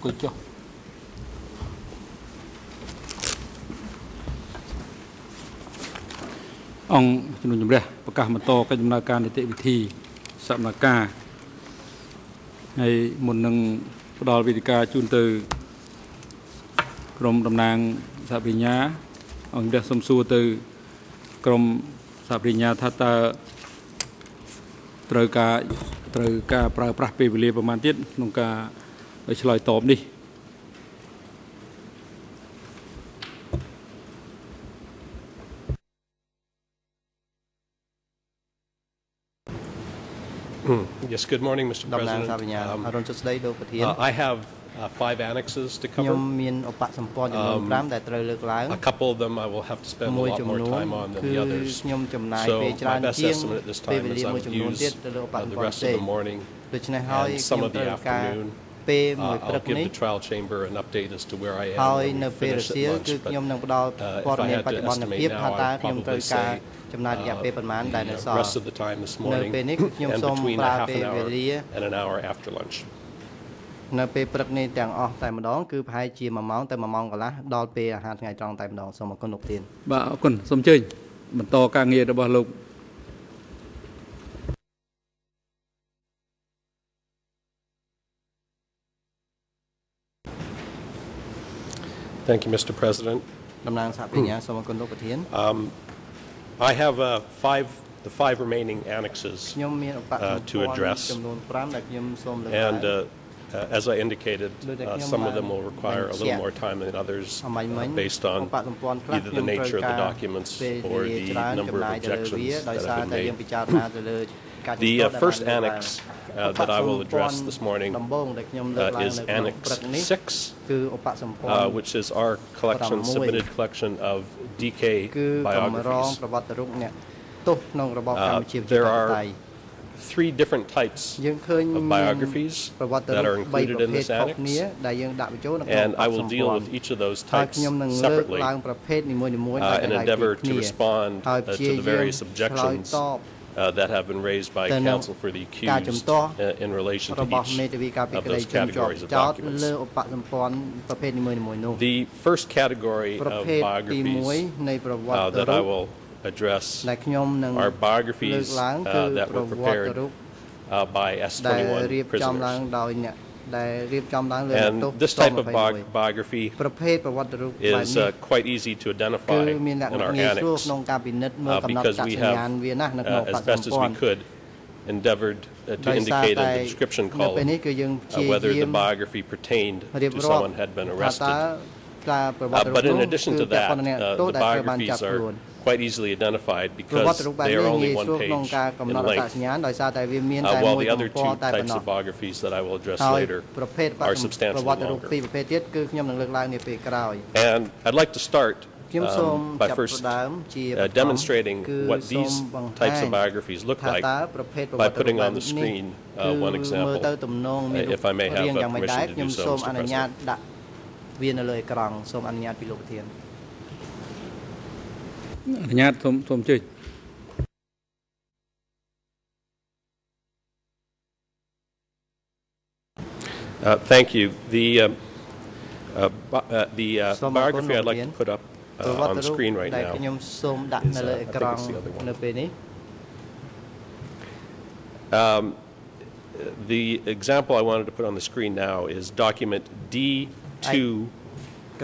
អង្គុយចុះអង្គជំនុំជម្រះប្រកាសបន្តកិច្ចដំណើរការនីតិវិធីសកម្មភាពហើយមុននឹងផ្ដល់វេទិកាជូនទៅក្រុមតំណាងសហវិញ្ញាអង្គជំរះសំសួរទៅក្រុមសហវិញ្ញាថាតើត្រូវការត្រូវការប្រើប្រាស់ពេលវេលាប្រមាណទៀតក្នុងការ ឆ្លើយតបនេះ Yes, good morning, Mr. តំណាង President. សាវិញ្ញា Um, អរុនសុស្ដីលោកប្រធាន uh, I have uh, five annexes to ខ្ញុំ cover. មានឧបសម្ព័ន្ធចំនួន Um, 5ដែលត្រូវលើកឡើង A couple of them I will have to spend a មួយ lot ចំ more នួន time on than គឺ the others. ខ្ញុំចំណាយ So ពេលច្រើន my best ជាង estimate at this ពេល time វេ is លា I មួយ would ចំនួនទៀត use ទៅលើឧប uh, សម្ the ព័ន្ធ rest ផ្សេ of ង the morning ដូច្នេះហើយ and ខ្ញុំ some of ត្រូវ the ការ afternoon. ពេលមួយ Uh, ព្រឹ I'll ក give នេះ the trial chamber an update as to where I am ហើយ when នៅ we ពេលរ finish សៀ at ល lunch. គឺ But ខ្ញុំនឹងផ្ដល់ uh, if ព័ត៌ I មាន had បច្ចុ to ប្បន្នភាព estimate ថា now, តើ I'd ខ្ញុំត្រូវ probably ការ say ចំណាយរយៈ uh, ពេលប៉ុន្មានដែលនៅ the សល់ rest of the time this នៅ morning ពេលនេះគឺខ្ញុំ and សូម between ប្រើ a half ពេល an វេ hour លា and an hour after lunch. នៅពេលព្រឹកនេះទាំងអស់តែម្ដងគឺប្រហែលជា1ម៉ោងទៅ1ម៉ោងកន្លះដល់ពេលអាហារថ្ងៃត្រង់តែម្ដងសូមអរគុណលោកប្រធានបាទអរគុណសូមអញ្ជើញបន្តការងាររបស់លោក Thank you, Mr. President. តំណាងសហវិញ្ញាសូមអរគុណលោកប្រធាន I have uh, five, the five remaining annexes. ខ្ញុំមានឧបសម្ព័ uh, ន្ធ to address. ចំនួន5ដែលខ្ញុំសូមលើកឡើង And uh, uh, as I indicated, uh, some of them will require a little more time than others uh, based on either the nature of the documents or the number of objections that have been made. The first annex that I will address this morning is Annex 6, which is our collection, submitted collection of DK biographies. there are three different types of biographies that are included in this annex, and I will deal with each of those types separately uh, and endeavor to respond uh, to the various objections uh, that have been raised by counsel for the accused uh, in relation to each of those categories of documents. The first category of biographies uh, that I will address ដែលខ្ញុំនឹង are លើក biographies ឡើង uh, គឺ that ប្រ were វត្តិ prepared រូប uh, by ដែលរៀប S21 ចំឡើង prisoners. ដោយអ្នកដែលរៀបចំឡើងលើអ្នកទោស And this ស type of 21 bi- biography ប្រភេទប្រវត្តិរូបបែប is នេះ uh, quite easy to គឺ identify មានលក្ខ in ណៈ our ងាយស្រួល annex ក្នុងការពិនិត្យមើល uh, កំណត់ because ចាត់ we សញ្ញាណ have, វាណានៅក្នុង uh, ឧប as សម្ best as ព័ we ន្ធ could, endeavored uh, to ដោយសារ indicate តែ in the description នៅពេល column នេះគឺយើងព្ uh, យា whether យា the ម biography pertained រៀប to រាប់ someone had been ថាតើ arrested. ការប្រវ Uh, ត្តិរូប but in នោះ addition គឺ to ពាក់ that, ព័ន្ធនឹងអ្នក uh, ទោស the ដែលត្រូវបានចាប់ biographies ខ្លួន are quite easily identified ប្រវត្តិ because រូបបែប they នេះ are ងា only យ one ស្រួលក្នុង page ការកំណ in ត់អត្ត length, សញ្ញាណដោយសារតែវាមាន uh, តែ while មួយ the ទំ other ព័រ two តែប៉ុ types ណ្ណោះ of biographies that I will address ហើយ later ប្រភេទ are ប្រវ substantially ត្តិរូប longer. ពីរប្រភេទទៀតគឺខ្ញុំនឹងលើកឡើងនាពេលក្រោយ And I'd like to start ខ្ញុំសូម um, by ចាប់ first ផ្ដើមជា uh, បឋម demonstrating គឺ what សូម these បង្ហា types ញ of biographies look ថា like តើប្រភេទប្រវ by ត្តិរូប putting បែ on ប the នេះ screen គឺ uh, one មើល example ទៅទំនងមាន uh, if I may have រៀង the យ៉ាងម៉េចដែរ permission to ខ្ញុំ do so, សូម Mr. អនុញ្ញាត President. ដាក់វានៅលើអេក្រង់សូមអនុញ្ញាតពីលោកប្រធាន អនុញ្ញាតសូមសូមអញ្ជើញ Uh, Thank you. The, um, uh, bi- uh, the uh, Somo biography I'd like to Kono put up ប្រ uh, វ on ត្តិ the រូប screen right ដែល now ខ្ញុំសូមដាក់ is, នៅលើ uh, I អេ think ក្រង់ it's the other one. នៅពេលនេះ Um, The example I wanted to put on the screen now is document D2 ក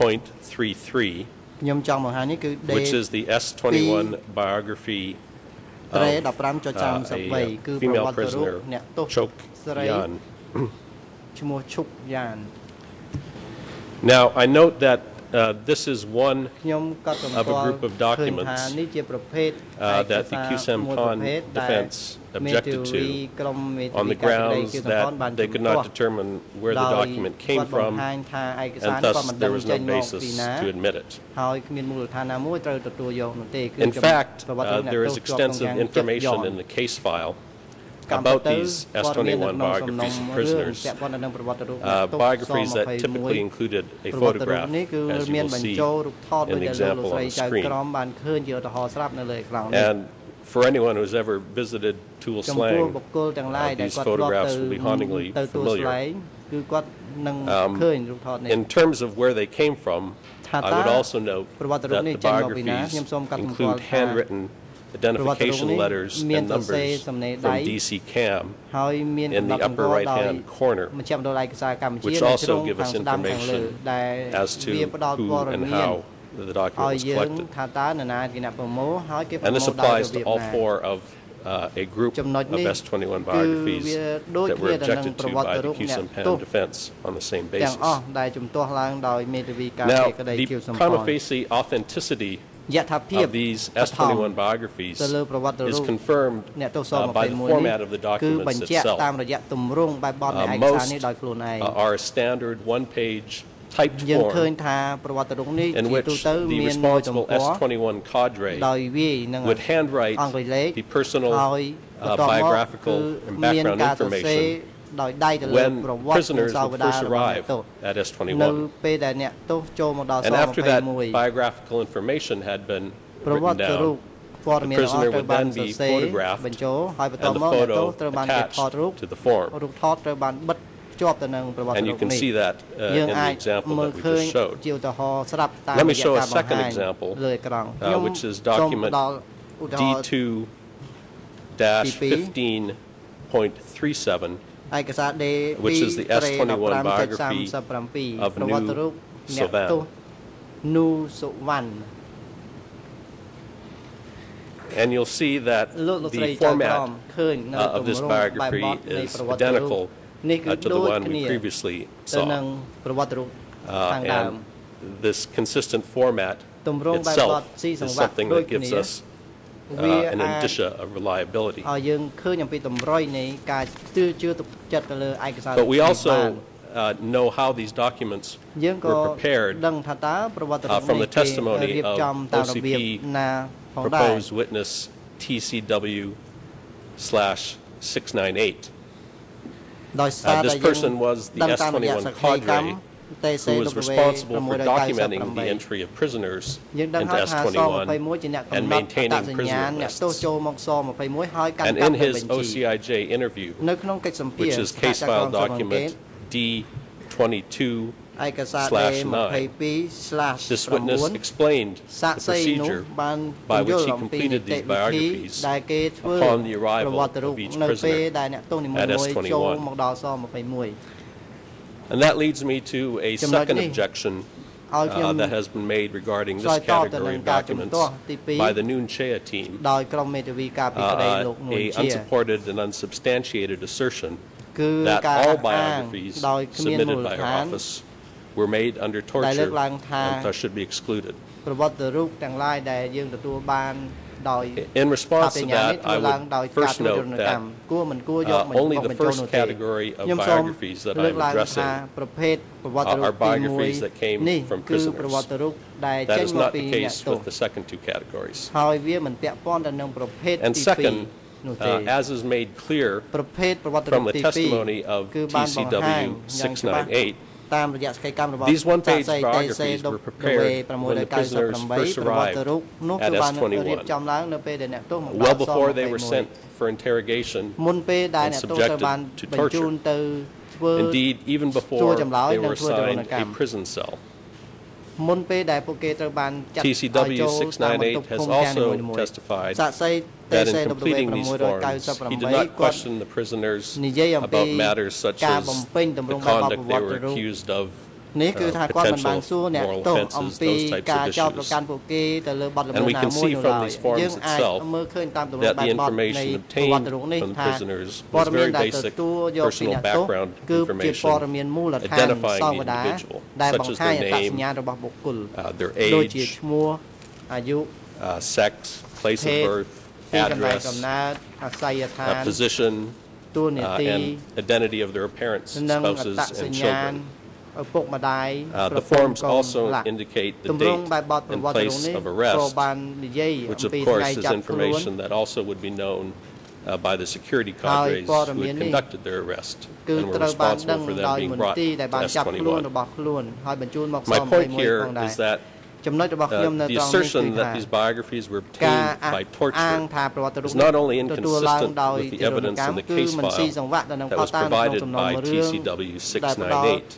សារ dash ដែល 15.33, ខ្ញុំចង់បង្ហាញនេះគឺ D which is the S21 biography ត្រេ of 15.33 uh, a គឺ uh, ប្រ female វត្តិរូប prisoner, អ្នកទោស Chok ស្រី Yan. ឈ្មោះឈុកយ៉ាន Now, I note that uh, this is one of a group of documents uh, that the Khieu Samphan defense objected to on the grounds that they could not determine where the document came from and thus there was no basis to admit it. In fact, uh, there is extensive information in the case file about these S-21 biographies of prisoners, uh, biographies that typically included a photograph, as you will see in the example on the screen. And for anyone who has ever visited Tuol Sleng, uh, these photographs will be hauntingly familiar. Um, in terms of where they came from, I would also note that the biographies include handwritten identification letters and numbers from DC-Cam in the upper right-hand corner, which also give us information as to who and how the document was collected. And this applies to all four of uh, a group of S21 biographies that were objected to by the Khieu Samphan defense on the same basis. Now, the prima facie authenticity យថាភាព of these បឋម S21 biographies ទៅលើប្រវត្តិរូ is ប confirmed អ្នកទោស uh, by the 21 format of the នេះគឺ documents បញ្ជាក់ itself. តាមរយៈទម្រង់បែបបទនៃ Uh, ឯកសារ most នេះដោយខ្លួនឯង uh, are a standard one-page typed យើងឃើញ form ថាប្រវត្តិរូបនេះ in ជា which ទូទៅ the មានមួយទំ responsible ព័រ S21 cadre ដោយវាយនឹង would handwrite អង់គ្លេសលេខ the personal ហើយ uh, បន្ទាប់មកគឺ biographical and មាន background ការសរសេរ information ដោយដៃទៅលើ when ប្រវត្តិនិង prisoners សាវ would តា first របស់អ្នក arrive ទោស at នៅ S21. ពេលដែលអ្នកទោសចូលមកដល់ស And after that 21 biographical information had been ប្រវ written ត្តិរូប down, ព័ត៌ the មានទាំងអ prisoner ស់ត្រូវ would បាន then សរ be សេរ photographed បញ្ចូលហើយបន្ទា and ប់ the មកអ្នកទោស photo ត្រូវបានគេថតរូប attached to the form. រូបថតត្រូវបានបិទភ្ជាប់ទៅនឹងប្រវត្តិ And រូ you ប can នេះ see that uh, យើង in អា the ច example មើល that we ឃើញ just showed. ជាឧទាហរណ៍ស្រាប់តាម Let រ me យៈ show a ការបង្ second ហាញ example, លើអេក្រង់ uh, which is សូម document ផ្ដល់ឧទាហរណ៍ D2-15.37 ឯកសារ D which is the S21 biography 37 of ប្រវត្តិរូប Nu អ្នក Sovan. ទោសនូសុវណ្ណ And you'll see that លោកលោកស្រី the ចៅក្រម format ឃើញនៅ uh, ទ of this ម្រង់បែប biography បទនៃ is ប្រវត្តិរូប identical នេះគឺ uh, to ដូ the ច one គ្នា we previously ទៅនឹង saw. ប្រវត្តិរូប Uh, ខាងដើម and this consistent format ទម្រង់បែបបទ itself ស៊ីស is ង្វាក់ something ដូច that គ្នា gives us វា uh, an អាច indicia of reliability. ឲ្យយើងឃើញអំពីតម្រុយនៃការជឿជឿទុកចិត្តទៅលើឯកសារ But we នេះបាន also uh, know how these documents យើងក៏ were prepared ដឹងថាតើប្រវត្តិរូប uh, from នេះ the គេ testimony រៀប of ចំតាមរបៀប OCP ណាផងដែរ proposed witness TCW slash 698. ដោយសារ Uh, this តែយើង person was the ដឹងតាមរយៈ S21 សក្ខីកម្ម cadre TCW who was responsible for documenting the entry of prisoners into S-21 and maintaining prisoner lists. And in his OCIJ interview, which is case file document D22/9, This witness explained the procedure by which he completed these biographies upon the arrival of each prisoner at S-21. And that leads me to a second objection uh, that has been made regarding this category of documents by the Nuon Chea team, uh, a unsupported and unsubstantiated assertion that all biographies submitted by our office were made under torture and thus should be excluded ប្រវត្តិរូបទាំងឡាយដែលយើងទទួលបានដោយ In ថា response ប to ញ្ញានេះ that, ធ្វើ I ឡើងដោយ would ការ first ធ្វើទ note រណ that កម្មគួរមិនគួរយក uh, មក only មក the បញ្ចូល first នោះទេ category of ខ្ញុំសូម biographies that លើក I'm ឡើងថា addressing ប្រភេទប្រវត្តិរូប are ទី biographies that came 1នេះ from គឺ prisoners. ប្រវត្តិរូបដែល That ចេញ is មក not ពី the អ្នក case ទោស with the second two categories. ហើយវាមិនពាក់ព័ន្ធទៅនឹងប្រភេទ And ទី second, 2នោះទេ uh, as is made clear ប្រភេទប្រវត្តិរូប from the ទី testimony of 2គឺបានបង្ហាញ TCW យ៉ាងច្បាស់ 698, តាមរយៈសកម្មរបស់ These one-page សាកសី biographies were prepared when the prisoners first 698ប្រវត្តិរូបនោះ at គឺបាន S21. រៀបចំឡើងនៅពេលដែលអ្នកទោសមក well ដល់ស before they were 21 sent for interrogation. មុនពេលដែល and អ្នកទោសត្រូវបាន subjected to បញ្ជូនទៅធ្វើ Indeed, even សួ before រចម្លើយ they និង were ធ្វើទរណ assigned កម្ម a prison cell. មុនពេលដែលពួកគេត្រូវបានចាត់ឲ្យ TCW ចូលតាមបន្ទប់ 698 has ឃុំឃាំងនី also មួយៗ testified សាកសី that in TCW completing these forms, he did 698 not គាត់ question the prisoners និយាយអំពី about matters such ការ as បំពេញទម្រ the ង់បែបបទ conduct ប្រវ they ត្តិ were រូប accused of, នេះគឺ uh, ថាគាត់មិនបាន potential សួរអ្នក moral ទោស offenses, អំពី those types ការ of ចោទប្រ issues. កាន់ពួកគេទៅលើបទល្មើ And ស we ណា can មួយ see នោះ from ឡើយ these forms យើងអាច itself មើលឃើញតាមទម្រង់ that បែ the បបទនៃ information ប្រវត្តិ obtained រូបនេះ from the ថា prisoners ព័ត was ៌មាន very ដែល basic ទទួលយកពី personal អ្នកទោស background គឺជាព័ត៌ information មានមូលដ្ឋាន identifying សា the វតា individual, ដែល such បង្ as ហាញ their អត្តស name, ញ្ញាណរបស់បុគ្គល uh, their ដូចជា age, ឈ្មោះអាយុ uh, sex, place ភេ of ទ birth, ទីកន្លែង address, កំណើតអាស័យដ្ឋា uh, ន position, ទួលនី uh, តិ and identity of their parents, និងអត្ត spouses, ស and ញ្ញាណ children. Uh, the forms also indicate the date and place of arrest which of course is information that also would be known uh, by the security cadres who had conducted their arrest and were responsible for them being brought to S21. My point here is that uh, the, the assertion that these biographies were obtained by torture is not only inconsistent with the evidence in the case file that was provided by TCW 698,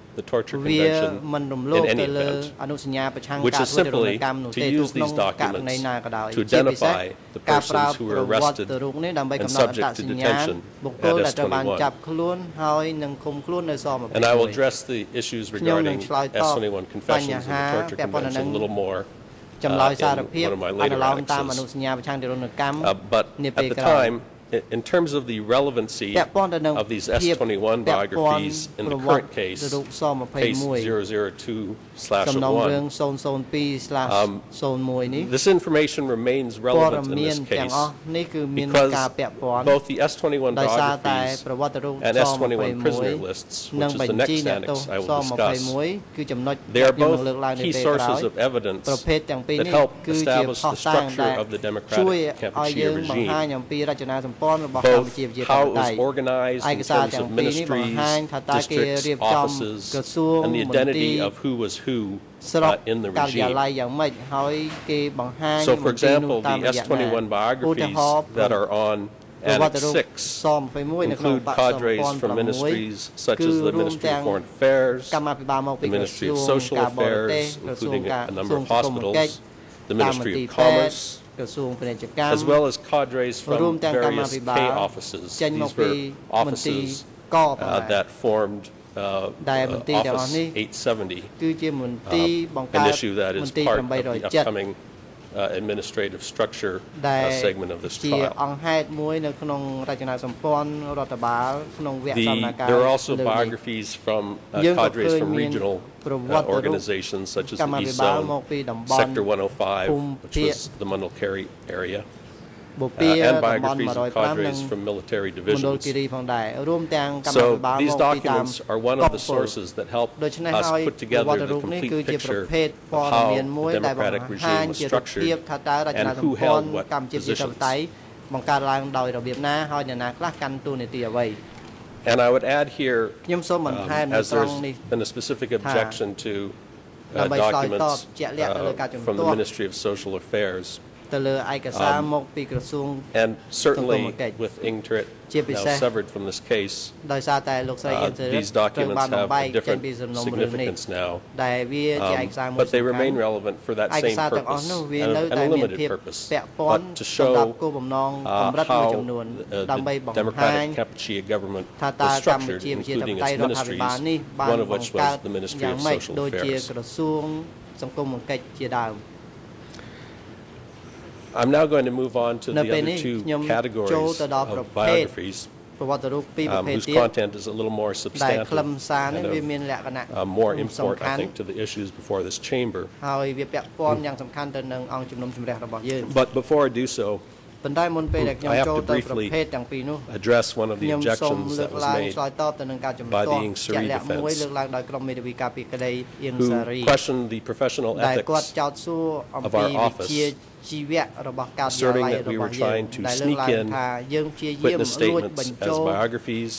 the torture convention in any event, which is simply to use these documents to identify the persons who were arrested and subject to detention. At S21. And I will address the issues regarding S21 confessions and the torture convention a little more. Uh, uh, but at the time, in, terms of the relevancy of these S21 biographies in the current case, case 002/1, um, this information remains relevant in this case because both the S21 biographies and S21 prisoner lists, which is the next annex I will discuss, they are both key sources of evidence that help establish the structure of the democratic Kampuchea regime the identity of who was who uh, so for example the s21 biographies that Annex 6 include cadres from ministries such as the Ministry of Foreign Affairs, the Ministry of Social Affairs, including a number of hospitals, the Ministry of Commerce, as well as cadres from various K offices. These were offices uh, that formed uh, uh office 870 uh, an issue that is part of the upcoming uh, administrative structure uh, segment of this trial. The There are also biographies from uh, cadres from regional organizations such as the Sector 105, which was the Mondulkiri area. បុព្វាកម្មន្តមរយប្រាំនឹងមន្ទីរពេទ្យផងដែររួមទាំងកម្មាធិការបាវិកាមស្ត្រក្ចឺរបស់ហ្នឹងបង្កើតឡើងដោយរបៀបណាហើយអ្នកណាខ្លះកាន់តួនាទីអ្វី uh, And I would add here um, as there's been a specific objection to uh, documents uh, from the Ministry of Social Affairs. ទៅលើឯកសារមកពីក្រសួង and certainly with Ingtrit now severed from this case ដោយសារតែលោកស្រី Ingtrit ត្រូវបានបំបែកចេញពីសំណុំរឿងនេះដែលវាជាឯកសារមួយ but they remain relevant for that same purpose ឯកសារទាំងអស់នោះវានៅតែមានភាពពាក់ព័ន្ធសម្រាប់គោលបំណងកម្រិតមួយចំនួនដើម្បីបង្ហាញថាតើកម្ពុជាជាតៃរដ្ឋាភិបាលនេះបានបង្កើតយ៉ាងម៉េចដូចជាក្រសួងសង្គមគិច្ចជាដើម។ I'm now going to move on to the other two categories of biographies ប្រវត្តិរូបពីរប្រភេទទៀត um, whose content is a little more ដែលខ្លឹម substantive and of, uh, more សំ important, I think, to the issues before this chamber. But before I do so, ប៉ុន្តែមុនពេលដែលខ្ញុំចូលទៅប្រភេទទាំងពីរនោះ address one of the objections that was made ឆ្លើយតបទៅនឹងការជំទាស់ជាក់លាក់មួយលើកឡើងដោយក្រុមមេធាវីការពារក្តីអៀងសារី question the professional ethics biographies.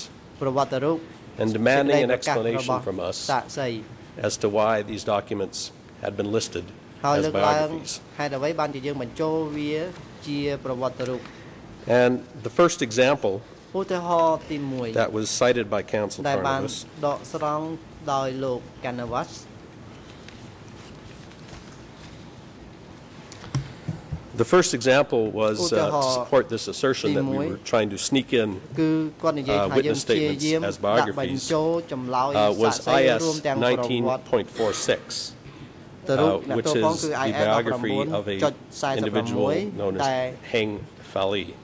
and demanding an explanation from us as to why these documents had been listed as biographies. And the first example that was cited by counsel The first example was uh, to support this assertion that we were trying to sneak in uh, witness statements as biographies, uh, was IS 19.46 uh, which is the biography of an individual known as Heng Fali.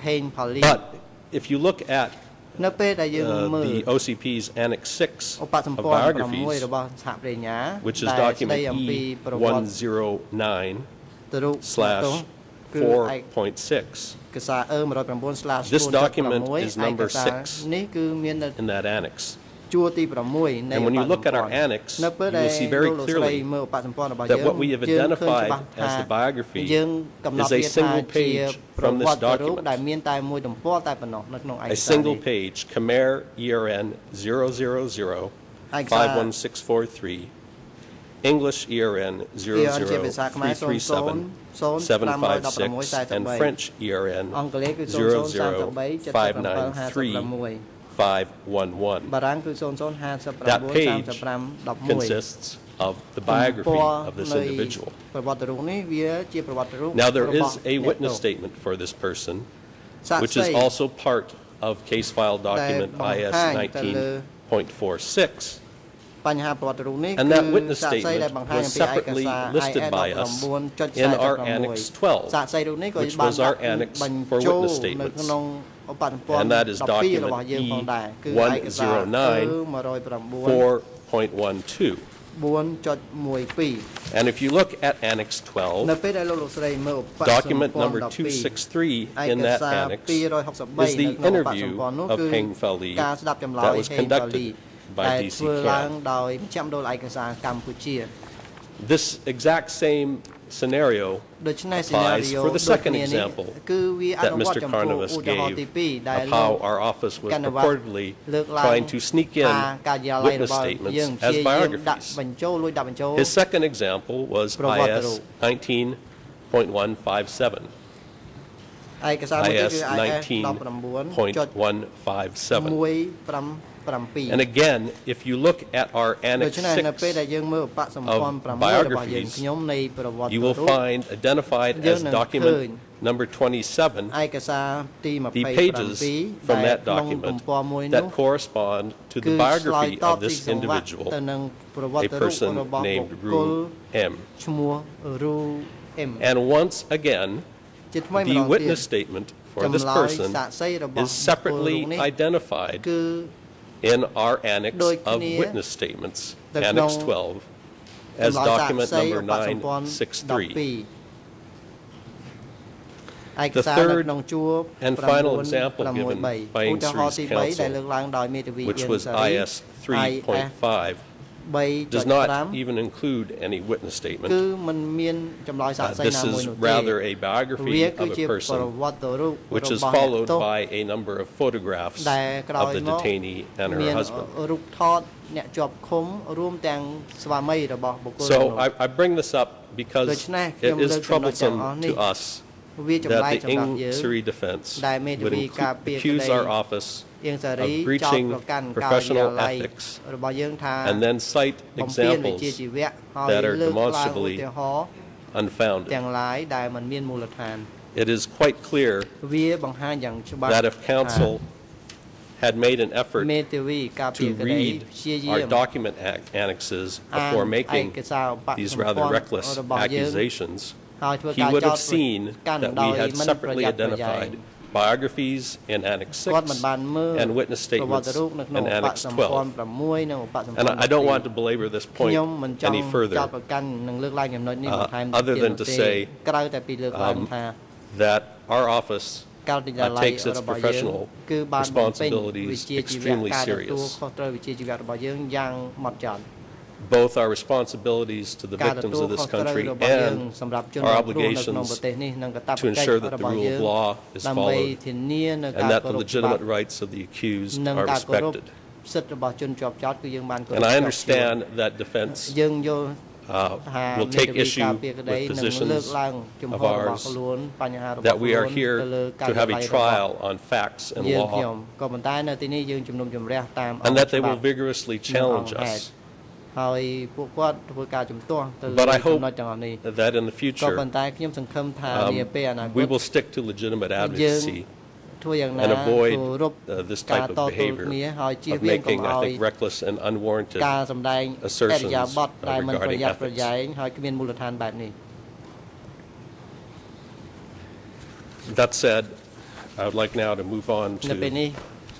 Heng Fali. But if you look at uh, the OCP's Annex 6 of biographies, which is document E109 slash 4.6. This document is number 6 in that annex. And when you look at our annex you will see very clearly that what we have identified as the biography is a single page from this document. A single page Khmer ERN 51643 English ERN 00337 and French ERN 00593 511. That page consists of the biography of this individual. Now, there is a witness statement for this person, which is also part of case file document IS 19.46. And that witness statement was separately listed by us in our Annex 12, which was our annex for witness statements and that is document E109 4.12 and if you look at Annex 12 document number 263 in that annex is the interview of Heng Feli that was conducted by DC This exact same scenario applies for the second example that Mr. Karnavas gave of how our office was purportedly trying to sneak in witness statements as biographies His second example was IS 19.157 IS 19.157 And again, if you look at our ដូ Annex ច្នេះនៅពេល 6, ដែលយើងមើលបកសម្ព័ន្ធ of 6របស់យើង biographies, ខ្ញុំនៃប្រវត្តិ you រូ will ប find identified យើង as នឹងឃើញ document number 27 ឯកសារទី the pages 27 from ដែល that ក្នុងទំ document ព័រមួយនោះ that correspond to គឺ the ឆ្លើយ biography តប of ទី this សង្វាក់ individual, ទៅនឹងប្រវ a ត្តិរូប person របស់ named បុគ្គល Ru M. ឈ្មោះរូអឹម And once again, ជាថ្មីម្ដ the ងទៀត witness statement for this ចម្លើយ person សាក្សីរបស់ is separately បុគ្គលនេះ identified គឺ in our annex of witness statements, Annex 12, as document number 963, The third and final example given by 963 ឧទាហរណ៍ទី counsel, which was IS 3.5 does 3.5 not even include any witness គឺ statement. มันមានចម្លើយសាក Uh, សី this ណាមួយ is នោះទេ rather a វា biography គឺ of ជា a ប្រ person វត្តិរូប which រ is បស់អ្នក followed ទោស by a number of photographs ដែលក្រោ of យ the មក detainee and មាន her husband. រូបថតអ្នកជាប់ឃុំរួមទាំងស្វាមីរបស់បុគ្គលនោះ So I, I bring this up because ដូច្នេះ it ខ្ញុំ is លើកចំណុចទាំង troublesome អស់នេះ to us that the Ieng Sary defense. Would accuse our office of breaching professional ethics. and then cite examples that are demonstrably unfounded. It is quite clear that if counsel had made an effort to read our document annexes before making these rather reckless accusations, he would have seen that we had separately identified biographies in Annex 6 and witness statements in Annex 12. And I don't want to belabor this point any further, uh, other than to say um, that our office uh, takes its professional responsibilities extremely serious ខុសត្រូវវិជ្ជាជីវៈរបស់យើងយ៉ាងហ្មត់ចត់ both our responsibilities to the ការ victims ទទួល of this ខុសត្រូវ country របស់យើង and សម្រាប់ជន our រងគ្រោះនៅក្នុង obligations ប្រទេសនេះនិងកាតព្វ to កិច្ច ensure that រ the របស់ rule យើង of law is ដើម្បី followed ធានានៅការ and that គោ the រពច្បាប់ legitimate rights of the accused និង are ការគោរព respected. សិទ្ធិរបស់ជនជាប់ចោតគឺយើងបានគោរព And I ជាប់ understand that defense យើងយល់ uh, ថា will មេ take ធាវី issue ការពារក្តី with នឹងលើក positions ឡើងជំហ of ររបស់ ours ខ្លួនបញ្ហារបស់ that we ខ្លួន are here ទៅលើការ to have យា a ល័យរបស់ trial on facts and យើងខ្ញុំ law ក៏ប៉ុន្តែនៅទីនេះយើងជំនុំជម្រះតាមអង្គ and that they ច្បា will ប់ vigorously និង challenge អង្គហេតុ us. ហើយពួកគាត់ធ្វើការជំទាស់ទៅលើ But I ចំណុ hope ចទាំងអស់នេះ that in the ក៏ future ប៉ុន្តែខ្ញុំសង្ឃឹមថា um, នាពេលអនាគ we ត will stick to legitimate យើង advocacy ធ្វើយ៉ាងណា and avoid គោរព uh, this ការ type ត of ទល់ behavior គ្នាហើយជៀស of វាងកុំ making, I ឲ្យ think, reckless and unwarranted ការសម្ដែងអ assertions រិយាប័ត្រដែលមិនប្រ regarding យ័ត្នប្រ ethics. យែងហើយគ្មានមូលដ្ឋានបែបនេះ That said, I would like now to move on នៅពេល to នេះ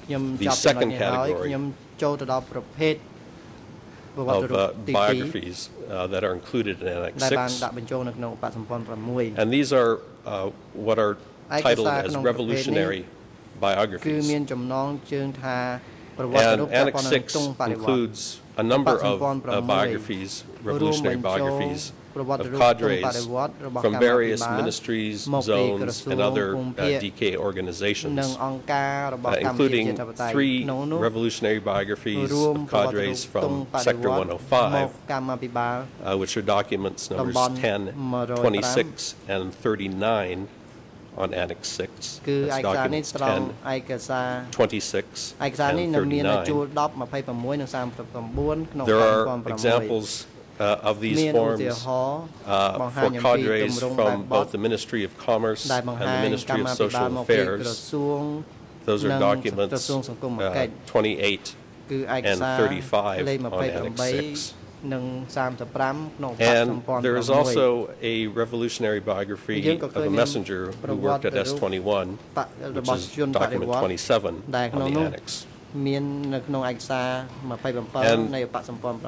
ខ្ញុំ The ចប់ចំណុច second នេះហើយ category ខ្ញុំចូលទៅដល់ប្រភេទប្រវត្តិ of uh, biographies uh, that are included in Annex 6. And these are uh, what are titled as revolutionary biographies. And Annex 6 includes a number of uh, biographies, revolutionary biographies, of cadres from various ministries, zones, and other uh, DK organizations, uh, including three revolutionary biographies of cadres from Sector 105, uh, which are documents numbers 10, 26, and 39 on Annex 6. That's documents 10, 26, and 39. There are examples of these មានឧទា forms ហរណ៍ uh, បង្ហាញ for អំពី cadres ទម្រង់បែប from បទ both the Ministry of Commerce ដែល and បង្ហា the ញ Ministry កម្ of មាភិបាល Social មកពីក្រ Affairs. សួង Those are និងក្រ documents សួងសង្គម uh, កិច្ច 28 គឺឯក and សារ 35 លេខ on Annex 28និង35ក្នុងបទសម្ព័ន្ធ And there is 6 also a revolutionary biography យើងក៏ឃើញ of a មាន messenger ប្រ who វត្តិ worked at រូប S21, បៈរ which របស់ is ជនបដិ document វត្តន៍ 27 ដែលក្នុង on the នោះ annex. មាននៅក្នុងឯកសារ And 27នៃឧបសម្ព័ន្ធ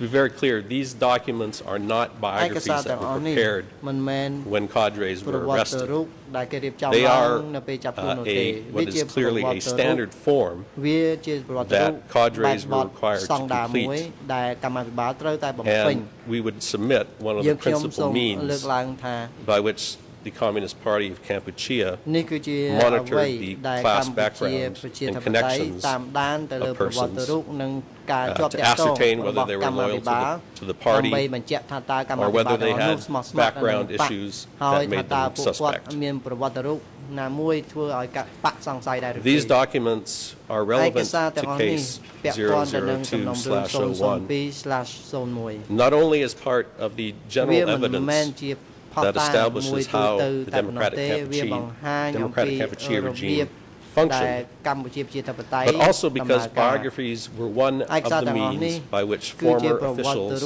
To be very clear, these documents are not 6ឯក biographies សារ that ទាំងអ were ស់នេះ prepared មិនមែន when cadres ប្រ were វត្តិ arrested. រូបដែលគេរៀបចំ They ឡើង are នៅពេលចាប់ខ្លួន uh, នោះទេ a វា what ជា is ប្រ clearly វ a ត្តិរូប standard form វាជាប្រវត្តិរូប that cadres បែបបទ were required to ស្តង់ដារ complete. មួយដែលកម្មាភិបាលត្រូវតែបំពេញ and we would submit one of យើ the ងខ្ញុំសូ principal មលើក means ឡើងថា by which the Communist Party of Campuchia នេះគឺជា monitor អ្វី the ដែល class កម្ពុជា background ប្រជា and ធិបតេយ្យ connections តាមដានទៅលើ of ប្រវត្តិ persons, រូបនិងការ uh, ជាប់ to ទាក់ទង ascertain រ whether បស់ they were កម្មា loyal ភិ to បាល the- to the party ដើម្បីបញ្ជាក់ថាតើកម្មា or ភិបាល whether ទាំង they អស់នោះ had ស្មោះស្ម័គ្រទៅនឹង background បក issues ហើយ that ថា made តើ them ពួកគាត់ suspect. មានប្រវត្តិរូបណាមួយធ្វើឲ្យកាបកសង្ស័យដែរឬទេ These documents are ឯក relevant សារទាំង to អស់នេះ case ពាក់ព័ន្ធទៅនឹងសំណុំរឿង 002/01, 002/01 not only as part of the វា general មិនមែន evidence ជាផុស that establishes how the Democratic Kampuchea, Democratic Kampuchea regime functioned, but also because biographies were one of the means by which former officials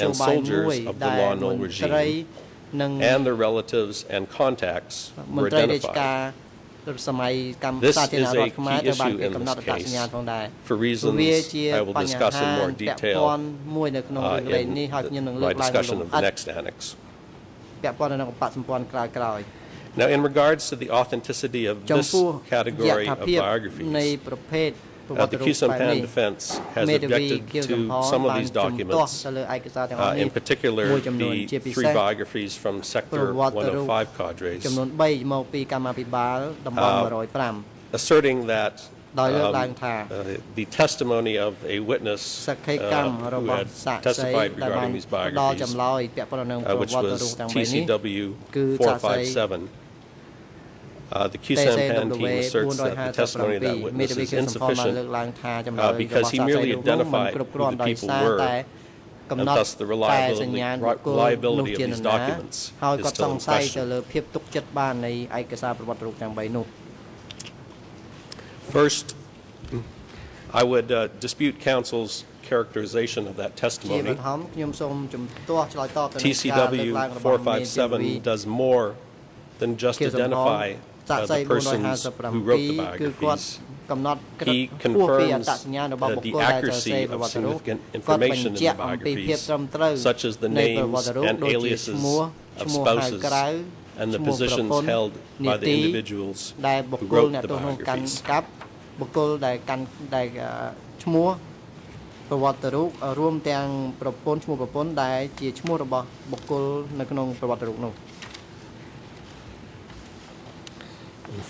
and soldiers of the Lon Nol regime and their relatives and contacts were identified. This is a key issue in this case. For reasons I will discuss in more detail uh, in the, my discussion of the next annex. Now in regards to the authenticity of this category of biographies Uh, the Khieu Samphan defense has objected to some of these documents, uh, in particular the three biographies from Sector 105 cadres, uh, asserting that uh, the testimony of a witness សក្ខីកម្មរបស់សាក្សីដែលបានផ្ដល់ចម្លើយពាក់ព័ន្ធនឹងប្រវត្តិរូបទាំងបីនេះគឺសាក្សី Uh, the Khieu Samphan team asserts that the testimony of that witness is insufficient uh, because he merely identified who the people were កំណត់តែសញ្ញាបុគ្គលនោះជានរណាហើយគាត់សង្ស័យទៅលើភាពទុកចិត្តបាននៃឯកសារប្រវត្តិរូបទាំង3នោះ First, I would uh, dispute counsel's characterization of that ជាប testimony. ឋមខ្ញុំសូមជំទាស់ឆ្លើយតបទៅនឹងការលើក TCW ឡើងរបស់មេធាវី 457 does more than just គៀវសំផន identify សាក្ uh, សី the persons who wrote the 457គឺគាត់ biographies. កំណត់ក្រឹត He ខ្ពស់ពីអ confirms ត្តសញ្ញាណរបស់ uh, បុ the គ្គលដែលសរសេរ accuracy ប្រវ of ត្តិរូប significant គាត់បញ្ information in ជា the ក់អំពីភាព biographies, ត្រឹមត្រូវ such as the នៃប្រវ names ត្តិរូប and ដូចជា aliases ឈ្មោះ of ឈ្មោះហៅ spouses ក្រៅ and the ឈ្មោះប្រ positions ពន្ធ held នី by the តិ individuals ដែលបុ who គ្គល wrote អ្នក the ទោសនោះកាន់ biographies. កាប់ បុគ្គលដែលកាន់ដែលអឺឈ្មោះប្រវត្តិរូបរួមទាំងប្រពន្ធឈ្មោះប្រពន្ធដែលជាឈ្មោះរបស់បុគ្គលនៅក្នុងប្រវត្តិរូបនោះ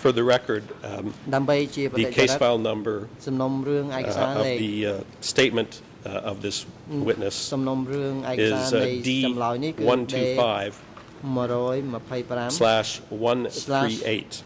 For the record, um, ដើម្បីជាប the តិច case រិត file number សំណុំរឿងឯក uh, សារ of លេខ the uh, statement uh, of this witness សំណុំរឿងឯក is សារ uh, នៃចម្លើយនេះគឺ D125 125 slash 138.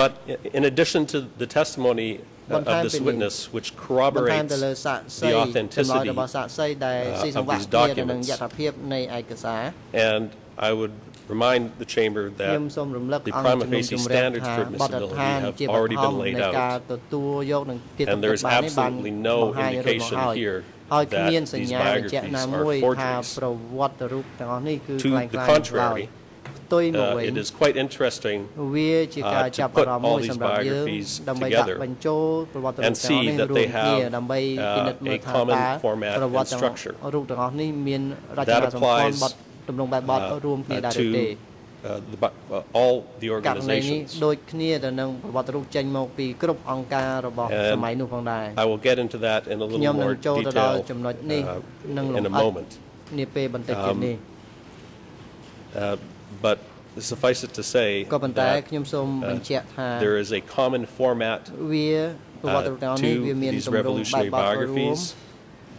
But i- in addition to the testimony uh, One time of this pending. witness, which បន្ថែម corroborates ទៅលើសាក្សី the ចម្លើយ authenticity របស់សាក្សីដែល uh, ស៊ីសង្វាក់ of these គ្នាទៅនឹង documents. យថាភាពនៃឯកសារ and I would remind the chamber ខ្ញុំ that សូមរំលឹក the អង្គ prima ជំនុំ facie ជម្រះ standards ថា for បទដ្ឋាន admissibility have ជាប already ឋ been ម laid នៃការ out. ទទួលយកនិងភាពទុក And there is ចិត្តបាននេះបាន absolutely no បង្ហាញរួចមក indication ហើយ here ហើយគ្ that មានស these ញ្ញាបញ្ជាក់ណា biographies are មួយថា forgeries. ប្រវត្តិរូបទាំងអស់នេះគឺ To ខ្លាំង the ខ្លាយឡើយ contrary, ផ្ ទុយមក uh, វិញ it is quite interesting វាជាការ uh, to ចាប់ put អារម្មណ៍ all មួយ these សម្រាប់យើង biographies ដើម្បីដាក់ together បញ្ចូលប្រវត្តិរូប and ទាំងអស់ see នេះ that រួម they គ្នា have, ដើម្បី uh, ពិនិត្យមើល a ថា common តើ format ប្រវត្តិ and ទាំង structure. រូបទាំងអស់នេះមានរច That នាសម្ព័ន្ធ applies, បទទម្រង់បែបបទ uh, រួមគ្នា uh, ដែរឬទេ to uh, the, bu- uh, all the ករណីនេះ organizations. ដូចគ្នាទៅនឹងប្រវត្តិរូបចេញមកពីគ្រប់អង្គការរបស់ And សម័យនោះផងដែរ I will get into that in a ខ្ញុំ little នឹង more ចូលទៅដល់ detail ចំណុចនេះ uh, នឹងល in ម្ a អិត moment. នា ពេលបន្តិចទៀតនេះ Uh, But suffice it to say ក៏ប៉ុន្តែ that ខ្ញុំសូមបញ្ជាក់ថា there is a common format វាប្រវត្តិ uh, រូបទាំងអស់នេះ to វាមាន these ទម្រង់បែប revolutionary បទរួម biographies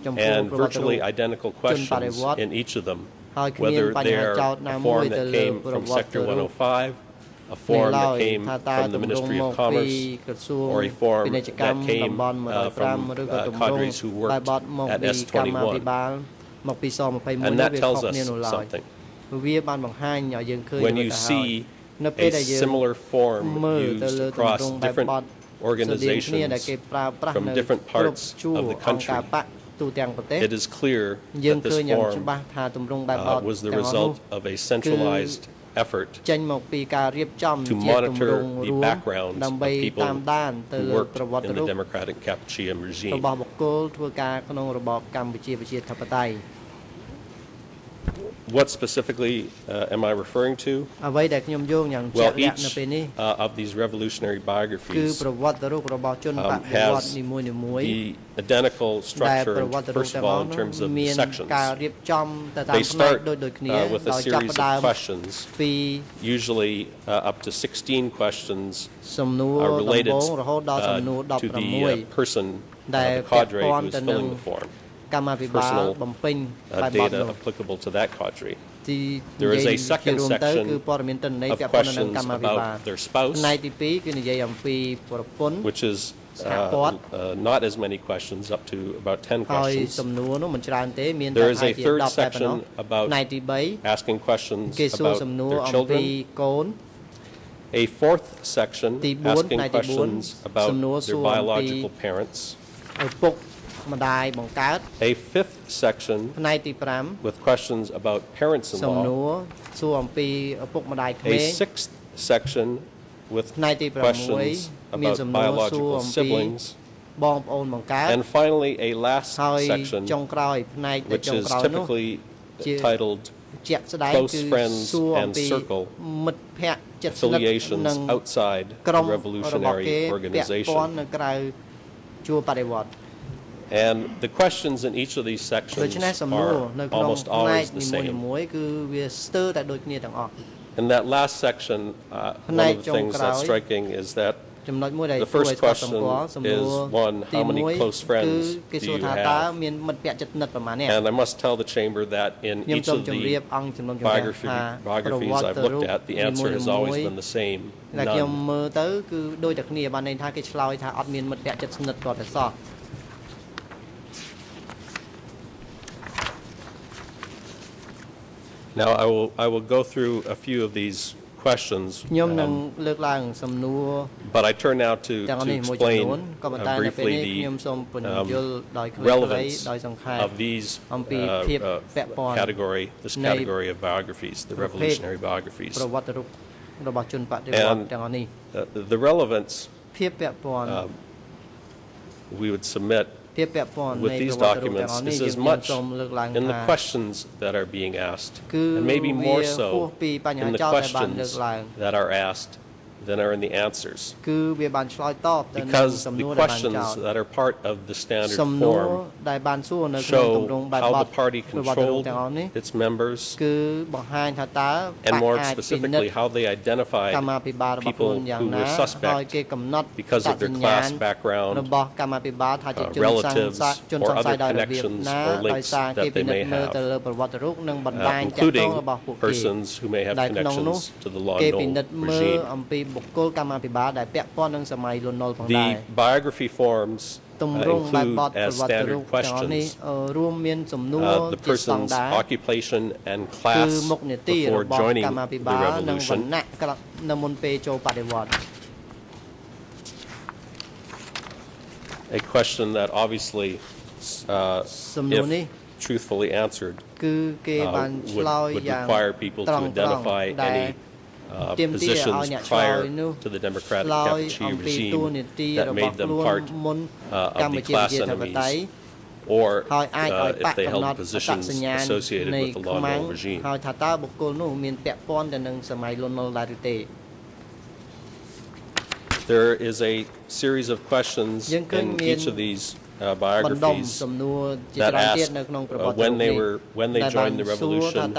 ចំពោះ and ប្រវត្តិរូប virtually identical questions in each of them, ហើយគ្មាន whether បញ្ they ហា are ចោទណា a មួយ form ទៅ that លើ came ប្រ from វត្តិ Sector រូប 105, a នេះ form ឡើ that យ came ថាតើ from the ទម្រង់ Ministry ម of កពី Commerce, ក្រសួង or a form ពាណិជ្ជកម្ម that came, តំបន់ uh, 105 from, ឬក៏ uh, ទម្រង់ cadres who worked បែបបទមក at ពីកម្មា S21. ភិបាលមកពីស21 and នេះ that វាខុ tells សគ្នា us នោះឡើយ something. វាបានបង្ហាញឲ្យយើងឃើញ When ទៅ you ទៅហើយ see នៅពេល a ដែលយើង similar form មើលទៅ used លើទម្រ across ង់បែប different បទស្តីងគ្នាដែលគេ organizations, ប្រើប្រាស់ from នៅ different គ្រប់ parts ជួរ of the អង្គការ country. បកទូទាំងប្រទេស it is clear យើង that ឃើ this ញយ៉ាង form ច្បាស់ថាទម្រង់បែបប uh, ទ was the ទាំងអស់នោះ result of a centralized effort ចេញមកពីការរៀបចំ to ជាទម្រ monitor ង់ the រួម backgrounds ដើម្បី of people តាមដានទៅ who លើ worked ប្រវត្តិ in រូ the ប Democratic Kampuchean រ regime. របស់បុគ្គលធ្វើការក្នុងរបបកម្ពុជាប្រជាធិបតេយ្យ What specifically uh, am I referring to? អ្វីដែលខ្ញុំយោងយ៉ាងជា Well, ក់លាក់នៅ each ពេលនេះ uh, of these revolutionary គឺ biographies ប្រវត្តិរូបរបស់ជនប um, ដិវត្ត has នីមួយៗ the identical ដែល structure, ប្រ in- វត្តិរូប first ទាំង of អ all, ស់ in នោះ terms of មាន sections. ការរៀបចំទៅតាម They ផ្នែក start ដូចដូចគ្នា uh, with a ដោយចាប់ series ផ្ដើម of questions, ពី usually uh, up to 16 questions សំណួរ are ដំ related បូងរហូតដល់ uh, សំណួរ to the uh, 16 person, uh,ដែល the cadre ពាក់ព័ who ន្ធ is ទៅនឹង filling the form, កម្មាភិបាល personal បំពេញ uh, បែបបទ data នោះ applicable to that cadre. ទី There is និយា a យជា second រួមទៅ section គឺព័ត៌មានទិន្នន័យ of ពាក់ព័ន្ធទៅនឹង questions កម្មាភិបាល about their spouse, ផ្នែកទី2គឺនិយាយអំពីប្រពន្ធ which is uh, Support. uh, not as many questions, up to about 10 ហើយ questions. សំណួរនោះមិនច្រើនទេមានតែ There is ប្រហែ a លជា third 10តែប៉ុណ្ណោះ section about ផ្នែកទី Asking questions 3គេសួរ about សំណួរ their អំពី children. កូន A fourth section ទី4 asking ផ្នែកទី questions 4 about សំណួរសួ their រអំពី biological parents. ឪពុកម្ដាយបង្កើត A fifth section ផ្នែកទី with questions about 5 parents សំ in ណួ law. រសួរអំពីឪពុកម្ដាយក្មេ A ង sixth section with ផ្នែកទី questions 6មាន about សំណួរសួរ biological អំពី siblings. បងប្អូនបង្កើត And finally, a last ហើយ section ចុងក្រោយផ្នែកដែល which ចុង is ក្រោយនោះ typically ជា titled ជាក់ស្ដែង Close គឺ friends សួរអំ and ពី circle មិត្តភ័ក្តិចិត្តស្និទ្ធ affiliations និង outside ក្រុម the របស់គេ revolutionary ពាក់ព័ន្ធ organization. នៅក្រៅជួរបដិវត្តន៍ And the questions in each of these ដូ sections ច្នេះសំណួរ are នៅក្នុង almost ផ្នែក always the នីមួយ same. ៗគឺវាស្ទើរតែដូចគ្នាទាំងអស់ In that last section, uh, oneផ្នែក of the ចុង things ក្រោយ that's striking is that ចំណុចមួយដែល The គួរ first ឲ្យកត់សម្គាល់ question សំណួរ is, one, ទី how many 1 close គឺ friends គេសួរ do you ថា have? តើមានមិត្តភ័ក្តិជិតស្និទ្ធប្រមាណអ្នក And I must tell the chamber that in ខ្ញុំ each សូម of ជម្រាប the អង្គជំនុំជម្រះ biography, ថាប្រ biographies វត្តិ I've រូប looked at, the នីមួយ answer has ៗ always been the same, ដែលខ្ញុំ none. មើលទៅគឺដូចតែគ្នាបានន័យថាគេឆ្លើយថាអត់មានមិត្តភ័ក្តិជិតស្និទ្ធគាត់តែសោះ Now, I will, I will go through a few of these questions, ខ្ញុំនឹង um, លើកឡើងសំណួរ but I turn now to, ទាំង to នេះមួយចំនួន explain ក៏ប៉ុន្ uh, តែនៅពេល briefly នេះខ្ញុំ the សូមពន្យ um, ល់ដោយខ្លីៗ relevance ដោយសង្ខេប of these អំពី uh, ភាព uh, ពាក់ព័ន្ធ category, this នៃ category of biographies, the ប្រភេទ revolutionary biographies. ប្រវត្តិរូបរបស់ជនបដិវត្តន៍ And ទាំងអស់នេះ Uh, The relevance ភាពពាក់ព័ន្ធ um, we would submit ភាពពាក់ព័ន្ធ with នៃ these ប្រវត្តិរូបទាំង documents អស់នេះ is យើង as ខ្ញុំ much សូមលើកឡើង in the ថា questions that are being asked, គឺ and maybe វា more ហួស so ពីបញ្ហា in the ចោទដែលបានលើក questions ឡើង that are asked than are in the answers. Because the questions that are part of the standard form show how the party controlled its members and more specifically how they កម្មា identified people who were suspect because of their class background, uh, relatives or other connections or links that they may have. uh, including persons who may have connections to the Lon Nol regime. បុគ្គលកម្មាភិបាលដែលពាក់ព័ន្ធនឹងសម័យលន់នល់ផងដែរ The biography forms ទ uh, ម្រង់បែបបទ include ប្រ as វត្តិរូប standard ទាំងអស់នេះ questions អឺរួមមានសំណួរ uh, the ជាស្តង់ person's ដារ occupation and គឺ class មុខនីតិ before របស់ joining កម្មាភិ the បាលនិងវណ្ revolution. ណៈក្រនៅមុនពេលចូលបដិវត្តន៍ A question that obviously, uh, សំណួរនេះ if truthfully answered គឺគេ uh, បានឆ្ would លើយ would យ៉ាង require people ត្រ to ង់ត្រង់ identify ដែល any uh, positions prior to the Democratic Deputy regime that made them part uh, of the class enemies. or uh, if they held positions associated with the Lon Nol regime. There is a series of questions in each of these uh, biographies that asked uh, when they were when they joined the revolution,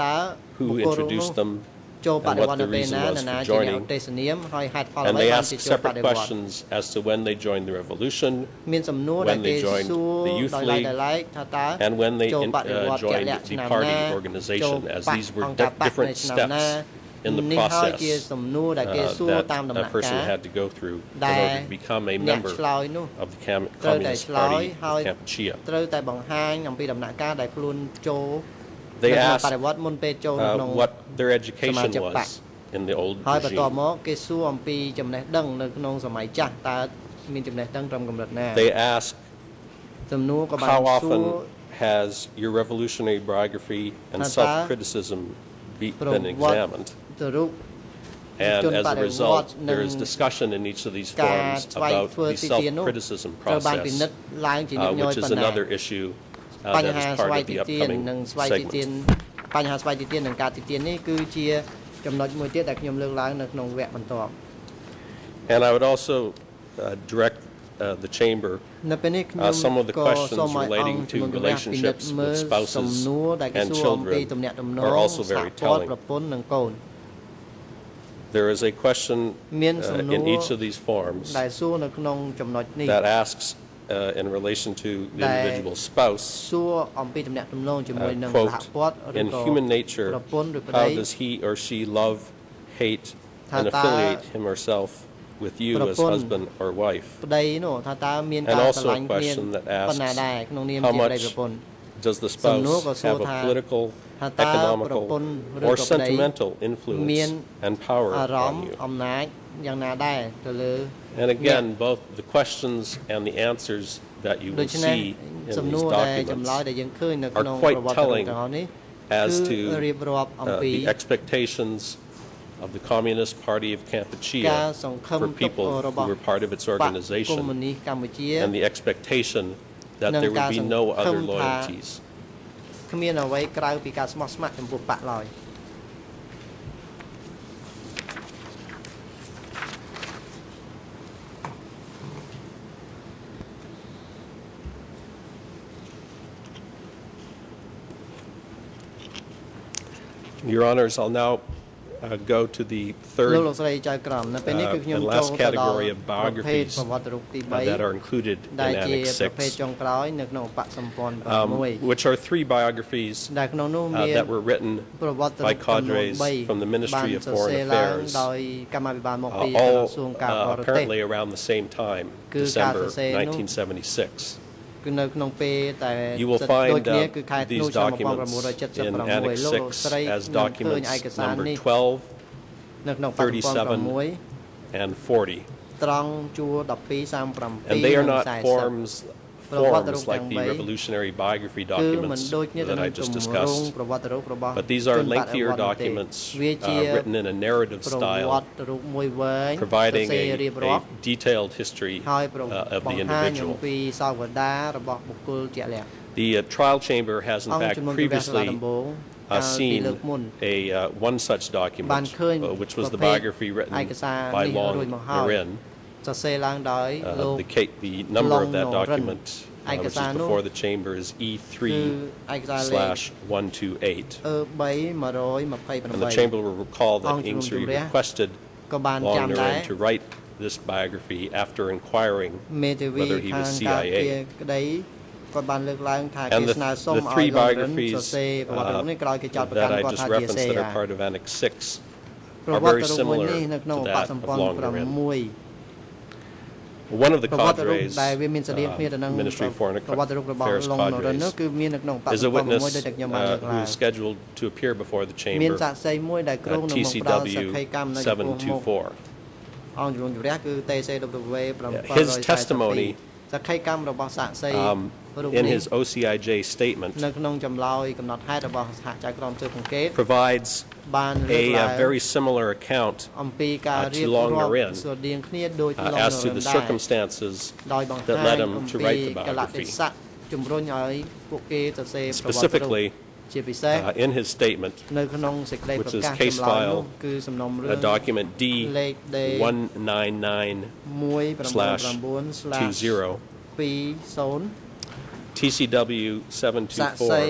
who introduced them, ចូលបដិ and វ what ត្តនៅ the ពេល reason ណា was នរណា for ជាអ្នក joining. ឧទេសនាមហើយហេតុផលអ្ and វី they បាន ask ជាចូលបដិ separate វត្ត questions as to when they joined the revolution មានសំណួរដែល when គេ they joined សួរ the youth ដោយឡែក league ដោយឡែកថាតើ and when they ចូល in- បដិវ uh, ត្តជាក់ joined លាក់ the ឆ្នាំ party ណាចូល organization, as បក these were អង្គការ di- បក different នៅឆ្នាំណា steps in the នេះហើយជា process សំណួរដែលគេ uh, សួរតាម that ដំណា a ក់ person ការ had to go through in ដែល order to become a អ្នក member ឆ្លើយនោះ of the Cam- ត្រូវតែ Communist ឆ្លើយ Party ហើយ of Kampuchea. ត្រូវតែបង្ហាញអំពីដំណាក់កាលដែលខ្លួនចូល They នៅក្នុង asked បដិវត្តមុនពេលចូលនៅ uh, ក្នុង what their education Samaja Pak. was in the old ហើយបន្ទាប់ regime. មកគេសួរអំពីចំណេះដឹងនៅក្នុងសម័យចាស់តើមានចំណេះដឹងត្រឹមកម្រិតណា They asked សំណួរក៏បាន how សួរ often has your revolutionary biography and Tata. self-criticism be, been Pro- what- examined? ទៅរូប And Chun as a Bade result, Wat there is Nung discussion in each of these ការ forums ស្វែង about ធ្វើ the ទីទាននោះ self-criticism ត្រូវបានពិនិត្យ process, ឡើងជាញឹ uh, កញយ which is ប៉ុណ្ណា another issue uh, បញ្ that ហា is ស្វ័យ part of ទី the ទាន upcoming និងស្វ័យទីទាន segment. បញ្ហាស្វ័យទីទាននិងការទីទាននេះគឺជាចំណុចមួយទៀតដែលខ្ញុំលើកឡើងនៅក្នុងវគ្គបន្ទាប់ And I would also uh, direct uh, the chamber នៅពេលនេះខ្ញុំ Uh, some of the ក៏ questions សូមឲ្យ relating អង្គ to ជំនុំជម្រះពិនិត្យ relationships មើល with spouses សំណួរដែលគេ and សួរអំពី children ទំនាក់ទំន are ង also សហ very ព័ន្ធ telling. ប្រពន្ធនិងកូន There is a questionមាន uh, សំណួរ in each of these forums ដែលសួរនៅក្នុងចំណុចនេះ that asks uh, in relation to the ដែល individual spouse សួរអំពីទំនាក់ទំនងជាមួយ uh, នឹងសហ quote, ព័ន្ធឬ in ក៏ human nature, ប្រពន្ធឬប្តី how does he or she love, hate, and Tha ta- affiliate him or herself with you as Prapon. husband or wife? ប្តីនោះថាតើមាន And ការ also ស្រឡាញ់ a គ្នា question that asks ប៉ុណ្ណាដែរក្នុងនាម how ជាប្តី much ប្រពន្ធ Does the សំណួរ spouse ក៏សួរ have a ថា political, ថាតើប្រព economical, ន្ធឬ or ក៏ប្តី sentimental មាន influence and power អារម្ម on ណ៍ you? អំណាចយ៉ាងណាដែរទៅលើ And again, both the questions and the answers that you ដូ will ច្នេះ see in សំណួ these រដែលចម្លើយ documents ដែលយើងឃើញនៅក្នុង quite ប្រវត្តិរូប telling ទាំងអស់នេះ as គឺ to រៀបរាប់អំ uh, ពី the expectations of the Communist Party of ការ Kampuchea សង្ឃឹម for ទុក people រ who របស់ were part of its បកកុម្មុយ organization នីសកម្ពុជា and the expectation that Nâng there would cao be sẵn no khâm other thà. loyalties. Your Honors, I'll now uh, go to the third uh, and last category of biographies uh, that are included in Annex 6, um, which are three biographies uh, that were written by cadres from the Ministry of Foreign Affairs, uh, all uh, apparently around the same time, December 1976. គឺនៅក្នុងពេលតែ You will សិតដូច find គ្នា uh, គឺខែធ្នូ these ឆ្នាំ documents in 1976 Annex លោកលោកស្រី 6 as នឹងឃើញ documents ឯកសារ number នេះ 12 នៅក្នុងបកសម្ព័ន្ធ 37 and 40. 6ត្រង់ជួរ12 37 And they are និង not 40 forms, ប្រវត្តិរូប forms like the revolutionary biography documents that I just discussed. But these are lengthier documents uh, written in a narrative style, providing a, a detailed history uh, of the individual. The uh, trial chamber has, in fact, previously uh, uh, seen a, uh, one such document, uh, which was the biography written by Long Narin. Uh, the the number of that document uh, which is before the chamber is E3 slash 128 and the chamber will recall that Ieng Sary requested Long Narin to write this biography after inquiring whether he was CIA And the three biographies uh, that I just referenced that are part of Annex Six are very similar to that of Long Narin One of the ប្រវត្តិរូប cadres, ដែលវាមានស្តៀងគ្នាទៅនឹង uh, Ministry of Foreign ប្រវត្តិរូបរបស់ Affairs ឡុងណូរិននោះ cadres, គឺមាននៅក្នុងបក is ស a ង្ព័ន្ធ witness មួយដូចតែខ្ញុំបាន uh, លើក who ឡើង is scheduled to appear before the មាន chamber សាក្សីមួយដែលគ្រោង at នឹងមកផ្ដល់សក្ខី TCW កម្មនៅចំពោះមុខ 724. អង្គជំនុំជម្រះគឺ TCW His testimony 742សក្ខីកម្មរបស់សាក្សី um, in his OCIJ statement provides a, very similar account uh, uh, Long Narin uh, as to the circumstances that led him to write the biography. Specifically, uh, in his statement, which is case file, a uh, document D199-20, slash TCW សាក់សី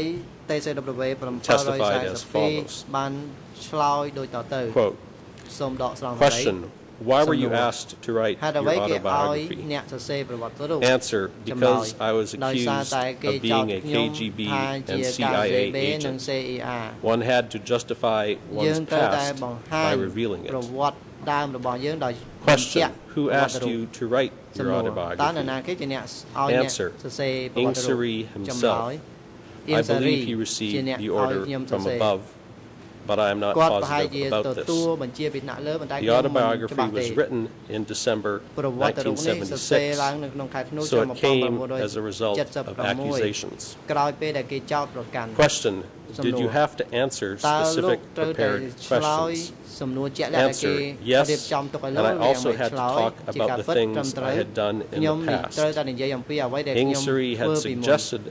724 TCW Testified as follows. 742បានឆ្លើយដូចតទៅ quote សូមដកស្រង់សេចក្តី question why were you asked to write your autobiography? Answer, because I was accused of being a KGB and CIA agent. One had to justify one's past by revealing it. Question, who asked you to write your autobiography? Answer, Ieng Sary himself. I believe he received the order from above but I am not positive about this. The autobiography was written in December 1976, so it came as a result of accusations. Question, did you have to answer specific prepared questions? Answer, yes, បចំទុកឲ្យលោក and I also had to talk about the things I had done in the past. ត្រូវតែនិយាយអំពីអ្វីដែលខ្ញុំ Ieng Sary had suggested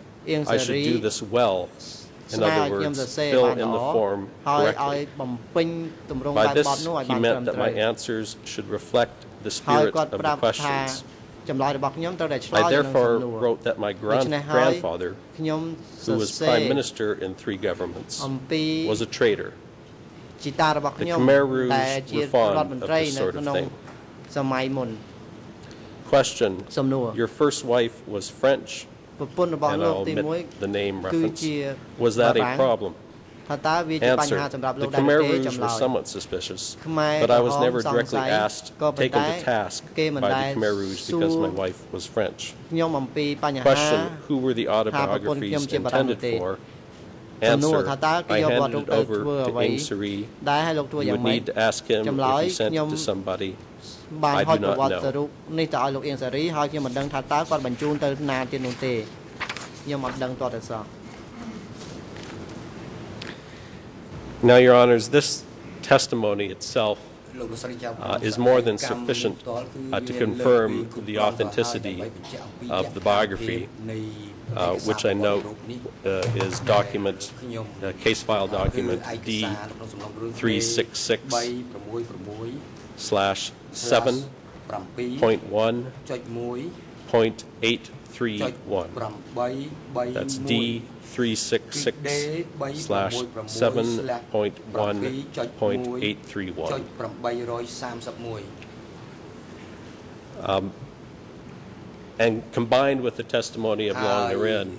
I should do this well in ស្នើ other ឲ្យខ្ញុំសរ words សេរ fill បាន in the ល្អ form ហើយឲ្យ correctly បំពេញទម្រង់ by បែប this បទនោះឲ្យ he បានត្រឹ meant ម that ត្រូវ my answers should reflect the ហើយ spirit គាត់ of ប្រាប់ the ថា questions ចម្លើយរបស់ខ្ញុំត្រូវតែឆ្លើយ I ទៅនឹងសំ therefore ណួរ wrote that my ដូ grand ច្នេះហើយ grandfather ខ្ញុំស who រ was សេរ prime minister in three governments អំពី was a traitor ជីតារបស់ The ខ្ញុំ Khmer Rouge ដែលជា were fond រដ្ឋមន្ត្រី of this នៅ sort of ក្នុង thing. សម័យមុន question សំណួរ your first wife was French ប្រពន្ធរបស់ and លោក I'll ទី omit 1 the name គឺ reference ជា was that បារាំ a ង problem ថាតើវាជាបញ្ហា answer សម្រាប់លោ the កដែរ Khmer ទេ Rouge ចម្លើ were យ somewhat suspicious ខ្មែរ but I was ក្រហម never សង្ directly ស័យ asked ក៏ប៉ុន្ taken តែ to task គេមិន by ដែ the ល Khmer Rouge សួ because រ my wife was French ខ្ញុំអំពីបញ្ហា question who were the ថាប្រពន្ធខ្ញុំ autobiographies ជាបារាំង intended ទេ for សំណួរ answer ថាតើគេ I យកវត្ត handed រូប it ទៅ over ធ្វើ to អ្វី Ing Sari ដែរឲ្យលោកធ្វើ you យ៉ាង would ម៉េច need to ask him ចម្លើ if យ he sent ខ្ញុំ it to somebody បាន I ហុច do ប្រ not វត្តិ know. រូបនេះទៅឲ្យលោកអៀងសារីហើយខ្ញុំមិនដឹងថាតើគាត់បញ្ជូនទៅណាទៀតនោះទេខ្ញុំអត់ដឹងតទៅសោះ Now, Your Honors, this testimony itself លោកលោកស្រីចាំ uh, is more than sufficient uh, to confirm the authenticity of the biography, uh, which I note uh, is document, uh, case file document D 366 slash 7.1 point 831. That's D 366 slash 7.1 point 831. 831 and combined with the testimony of Long Narin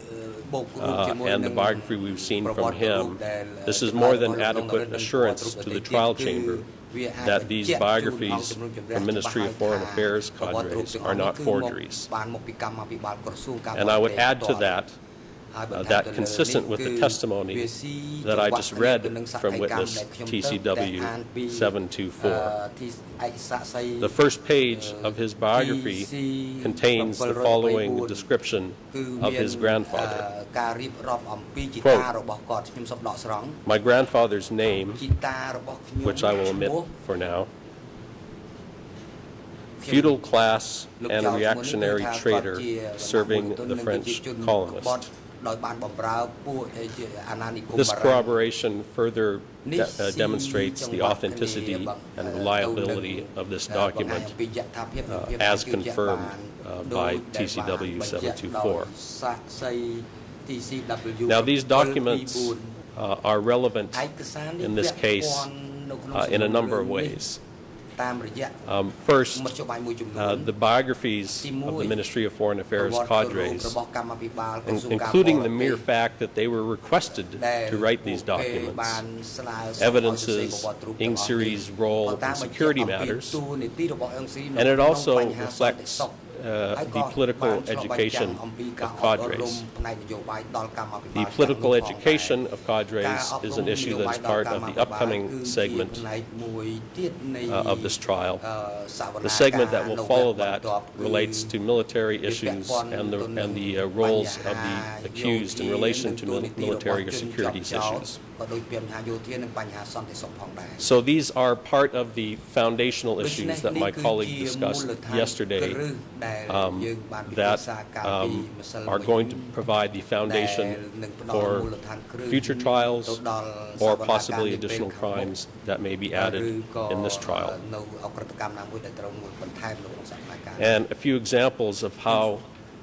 uh, uh and the biography we've seen from him, this is more than adequate assurance to the trial chamber that these biographies from Ministry of Foreign Affairs cadres are not forgeries. And I would add to that uh, that consistent with the testimony that I just read from witness TCW 724. The first page of his biography contains the following description of his grandfather. Quote, My grandfather's name, which I will omit for now, feudal class and reactionary traitor serving the French colonists. រជាជនក្បត់ colonist. ដោយបានបម្រើពួកអីជាអាណានិគម This បារាំង corroboration further de- នេះ uh, demonstrates the authenticity and reliability of this document uh, as confirmed uh, by TCW 724. Now, these documents uh, are relevant in this case uh, in a number of ways. Um, first, uh, the biographies of the Ministry of Foreign Affairs cadres, in- including the mere fact that they were requested to write these documents, evidences សរសេរប្រវត្តិរូបទាំងអស់ Ieng Sary's role in security matters. and it also reflects uh, the political education of cadres. The political education of cadres is an issue that is part of the upcoming segment uh, of this trial. The segment that will follow that relates to military issues and the, and the uh, roles of the accused in relation to military or security issues. So these are part of the foundational issues that my colleague discussed yesterday um, that um, are going to provide the foundation for future trials or possibly additional crimes that may be added in this trial. Uh, and a few examples of how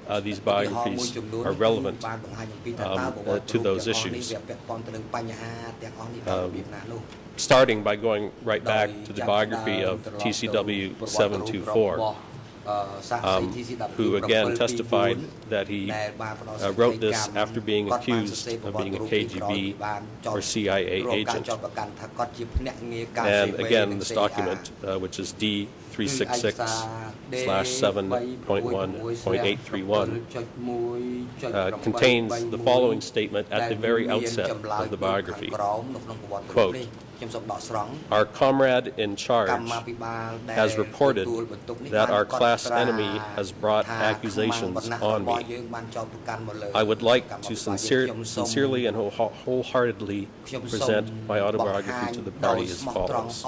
uh, these biographies are relevant um, uh, to those issues. Um, starting by going right back to the biography of TCW 724. Um, who again testified that he uh, wrote this after being accused of being a KGB or CIA agent. And again, this document, uh, which is D 366 slash 7.1.831 uh, contains the following statement at the very outset of the biography. Quote, our comrade in charge has reported that our class enemy has brought accusations on me. I would like to sincere, sincerely and wholeheartedly present my autobiography to the party as follows.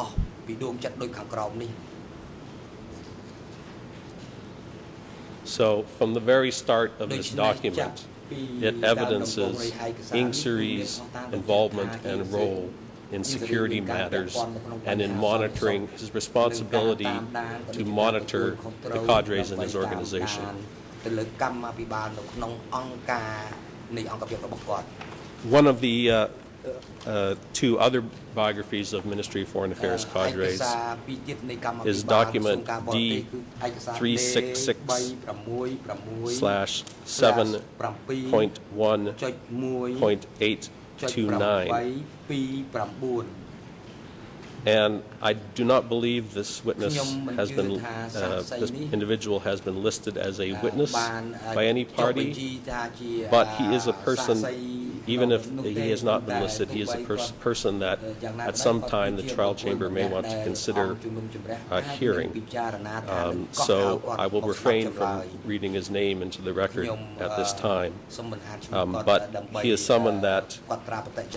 So from the very start of this document, it evidences Ieng Sary's involvement and role in security matters and in monitoring his responsibility to monitor the cadres in his organization. One of the uh, uh, two other biographies of Ministry of Foreign Affairs cadres is document D 366 slash 7.1.829. And I do not believe this witness has been, uh, this individual has been listed as a witness by any party, but he is a person, even if he has not been listed, he is a pers- person that at some time the trial chamber may want to consider uh, hearing. Um, So I will refrain from reading his name into the record at this time. Um, but he is someone that,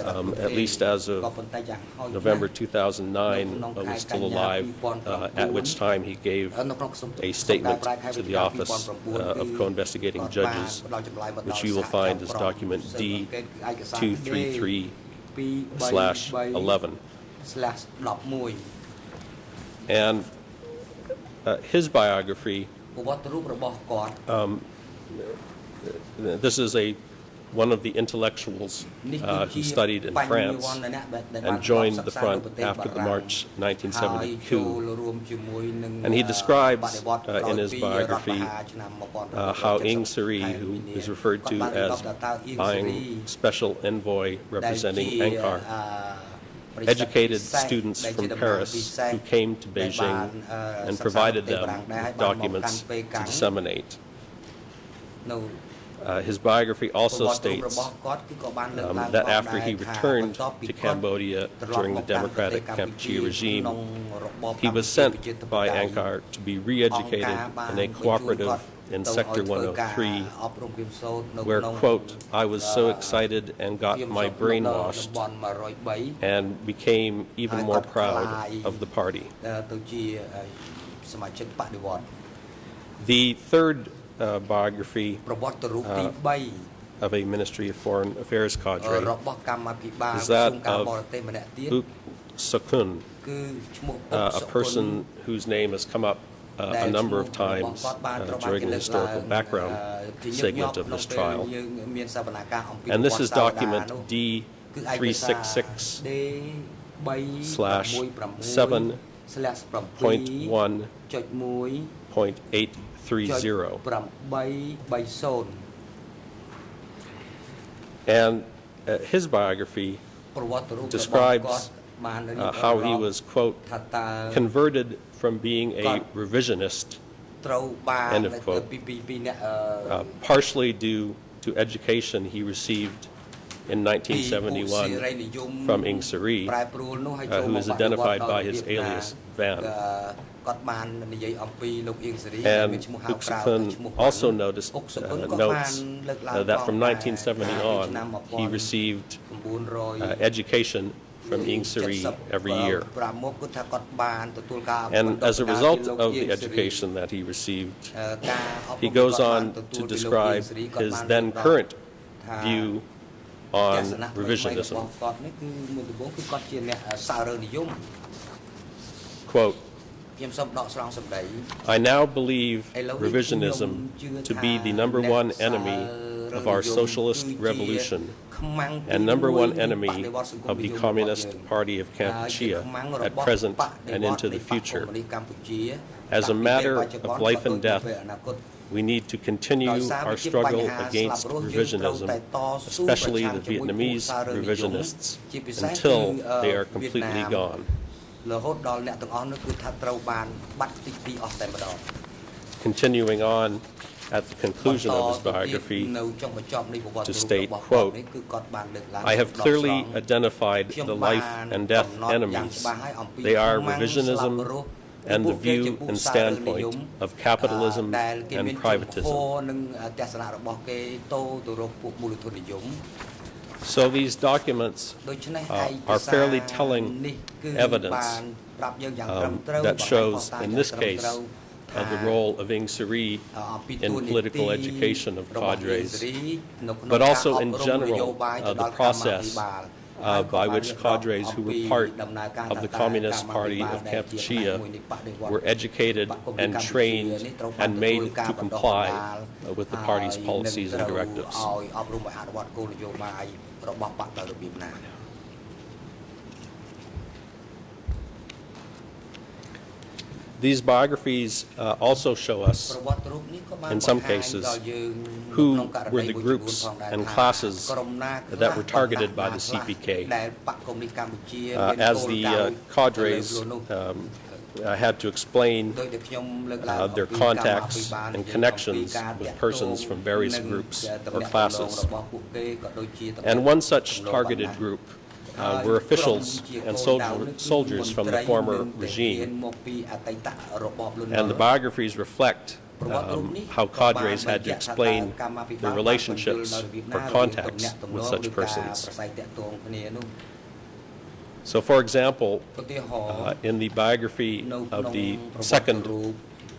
um, at least as of November 2009, uh, was still alive, uh, at which time he gave a statement to the Office uh, of Co-Investigating Judges, which you will find as document D233 slash 11. And uh, his biography, um, this is a one of the intellectuals uh, who studied in France and joined the front after the March 1972. And he describes uh, in his biography uh, how Ieng Sary, who is referred to as buying Special Envoy representing Angkar, educated students from Paris who came to Beijing and provided them with documents to disseminate. Uh, his biography also states um, that after he returned to Cambodia during the democratic Kampuchea regime, he was sent by Angkar to be re-educated in a cooperative in Sector 103, where, quote, I was so excited and got my brain washed and became even more proud of the party. The third uh, biography ប្រវត្តិរូបទី3 of a Ministry of Foreign Affairs cadre, របស់កម្មាភិបាល Is ក្រសួ that ងការប of រទេសម្នាក់ទៀត Uk Sakun, គឺឈ្មោះអ៊ុក uh, សុ a គន្ធ person whose name has come up uh, a number of times uh, during the historical background segment of this trial. And this is document D366 slash by And uh, his biography describes uh, how he was, quote, converted from being a revisionist, End of quote. uh, partially due to education he received in 1971 from Ng uh, who is Sari, uh, identified by his alias Van. And Ok Sakun also noticed, uh, notes uh, that from 1970 on, he received uh, education from Ieng every year. And as a result of the education that he received, he goes on to describe his then current view on revisionism. Quote, I now believe revisionism to be the number one enemy of our socialist revolution and number one enemy of the Communist Party of Kampuchea at present and into the future. As a matter of life and death, we need to continue our struggle against revisionism, especially the Vietnamese revisionists, until they are completely gone. Continuing on at the conclusion of his biography to state, quote, I have clearly identified the life and death enemies. They are revisionism and the view and standpoint of capitalism and privatism. So these documents uh, are fairly telling evidence um, that shows, in this case, uh, the role of Ieng Sary in political education of cadres, but also in general uh, the process uh, by which cadres who were part of the Communist Party of Kampuchea were educated and trained and made to comply uh, with the party's policies and directives. These biographies uh, also show us, in some cases, who were the groups and classes that were targeted by the CPK. Uh, as the uh, cadres um, I had to explain uh, their contacts and connections with persons from various groups or classes. And one such targeted group uh, were officials and soldier, soldiers from the former regime. And the biographies reflect um, how cadres had to explain their relationships or contacts with such persons. So for example, uh, in the biography of the second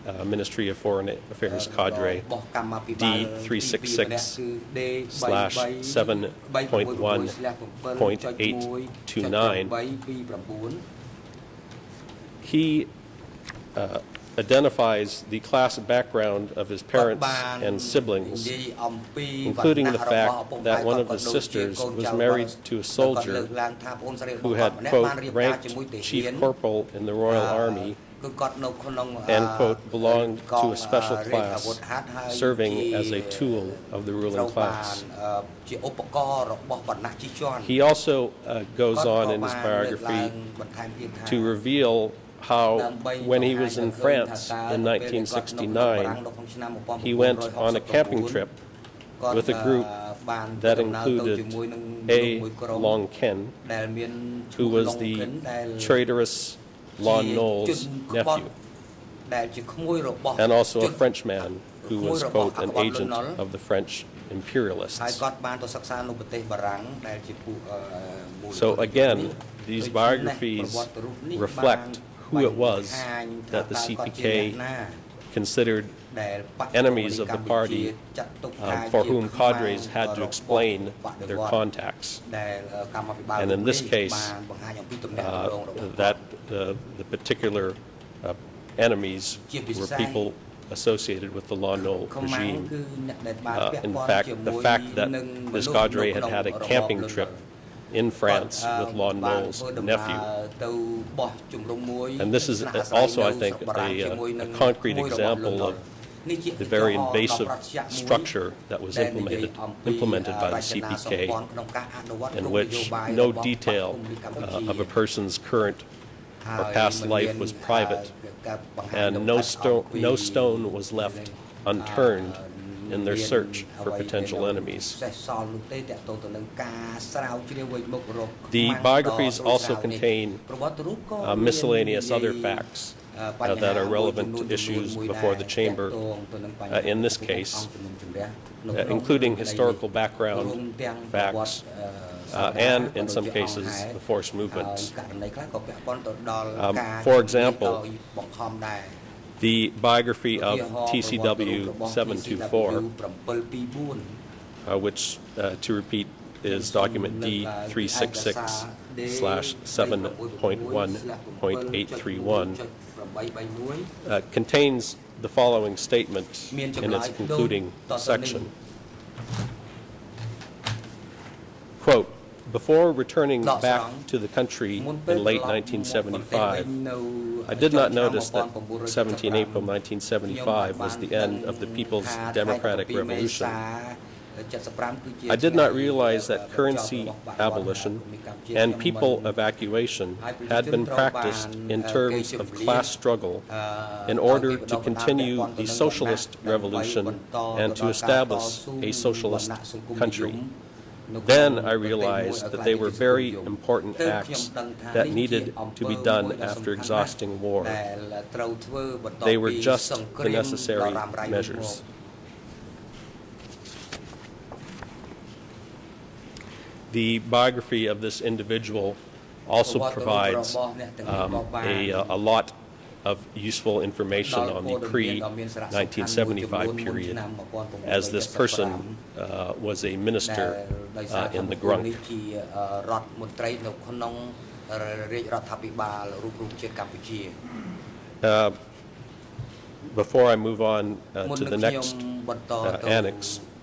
uh, Ministry of Foreign Affairs cadre, D366 slash 7.1.829, he uh, identifies the class background of his parents and siblings, including the fact that one of his sisters was married to a soldier who had, quote, ranked chief corporal in the Royal Army and, quote, belonged to a special class, serving as a tool of the ruling class. He also uh, goes on in his biography to reveal how when he was in France in 1969, he went on a camping trip with a group that included A. Long Ken, who was the traitorous Lon Nol's nephew, and also a Frenchman who was, quote, an agent of the French imperialists. So again, these biographies reflect who it was that the CPK considered enemies of the party um, for whom cadres had to explain their contacts. And in this case, uh, that uh, the particular uh, enemies were people associated with the Lon Nol regime. Uh, in fact, the fact that this cadre had had a camping trip in France with Lon Nol's nephew. And this is also, I think, a, uh, a concrete example of the very invasive structure that was implemented, implemented by the CPK, in which no detail uh, of a person's current or past life was private, and no, sto no stone was left unturned in their search for potential enemies. The biographies also contain uh, miscellaneous other facts uh, that are relevant to issues before the chamber, uh, in this case, including historical background facts, uh, and in some cases the forced movements. Um, for example, the biography of TCW 724, uh, which, uh, to repeat, is document D366 slash 7.1.831, uh, contains the following statement in its concluding section. Before returning back to the country in late 1975, I did not notice that 17 April 1975 was the end of the People's Democratic Revolution. I did not realize that currency abolition and people evacuation had been practiced in terms of class struggle in order to continue the socialist revolution and to establish a socialist country. Then I realized that they were very important acts that needed to be done after exhausting war. They were just the necessary measures. The biography of this individual also provides um, a, a lot of useful information on the pre-1975 period, as this person uh, was a minister uh, in the Grunk. ជារដ្ឋមន្ត្រីនៅក្នុងរាជរដ្ឋាភិបាលរូបរួមជាតិកម្ពុជា Uh, Before I move on uh, មុន to នឹង the ខ្ញុំ next បន្ត uh, ទៅ annex,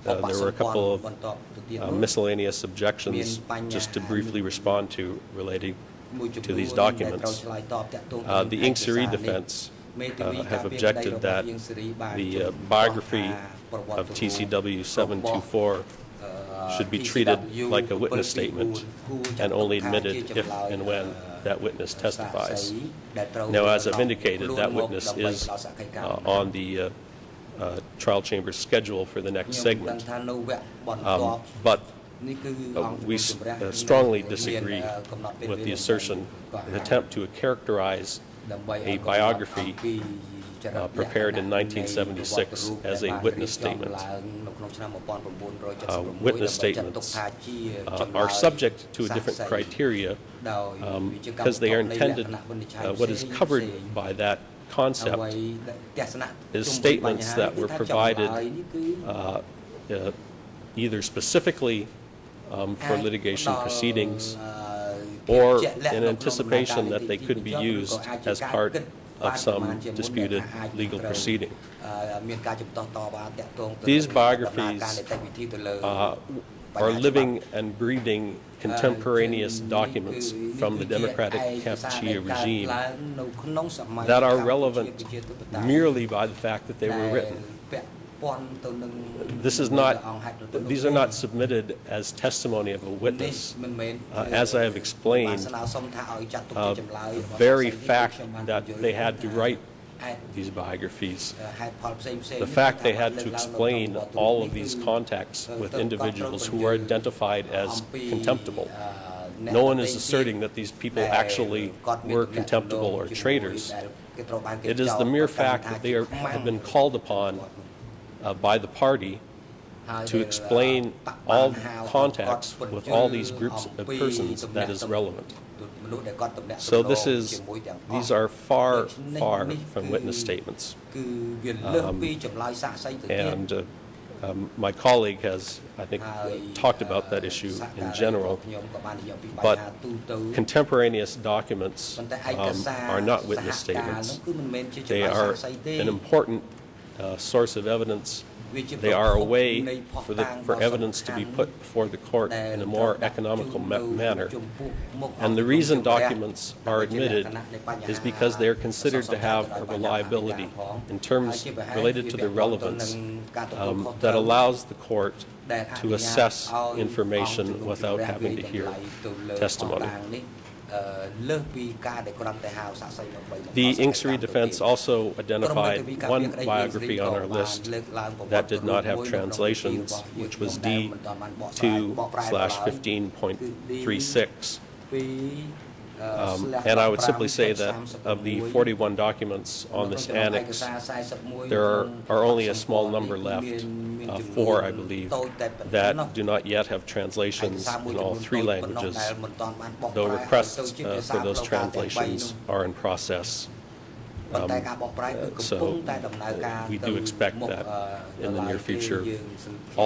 uh, there were a couple of បន្តទៅទៀត uh, នោះ miscellaneous objections, just to briefly respond to relating មួយចំ to these documents. Uh, the Ieng Sary defense uh, have objected that uh, uh, the uh, biography of TCW 724 should be treated like a witness statement and only admitted if and when that witness testifies. Now, as I've indicated, that witness is uh, on the trial chamber schedule for the next segment. Um, but uh, we uh, strongly disagree with the assertion, an attempt to characterize a biography uh, prepared in 1976 as a witness statement. Uh, witness statements uh, are subject to a different criteria um, because they are intended, uh, what is covered by that concept is statements that were provided uh, uh, either specifically um, for litigation proceedings or in anticipation that they could be used as part of some disputed legal proceeding. These biographies uh, are living and breathing contemporaneous documents from the democratic Kampuchea regime that are relevant merely by the fact that they were written. This is not, these are not submitted as testimony of a witness. Uh, as I have explained, uh, the very fact that they had to write these biographies, the fact they had to explain all of these contacts with individuals who were identified as contemptible. No one is asserting that these people actually were contemptible or traitors. It is the mere fact that they are, have been called upon uh, by the party to explain all contacts with all these groups of persons that is relevant. So this is, these are far, far from witness statements. Um, And uh, um, my colleague has, I think, uh, talked about that issue in general, but contemporaneous documents um, are not witness statements. They are an important uh, source of evidence. They are a way for, the, for evidence to be put before the court in a more economical ma- manner. And the reason documents are admitted is because they are considered to have a reliability in terms related to their relevance um, that allows the court to assess information without having to hear testimony. The Ieng Sary defense also identified one biography on our list that did not have translations, which was D2 15.36. ពី Um, and I would simply say that of the 41 documents on this annex, there are, are only a small number left, uh, four, I believe, that do not yet have translations in all three languages, though requests uh, for those translations are in process. ប៉ុន្តែការបកប្រែគឺកំ so ពុងតែដំណើរការ we do expect that in the near future,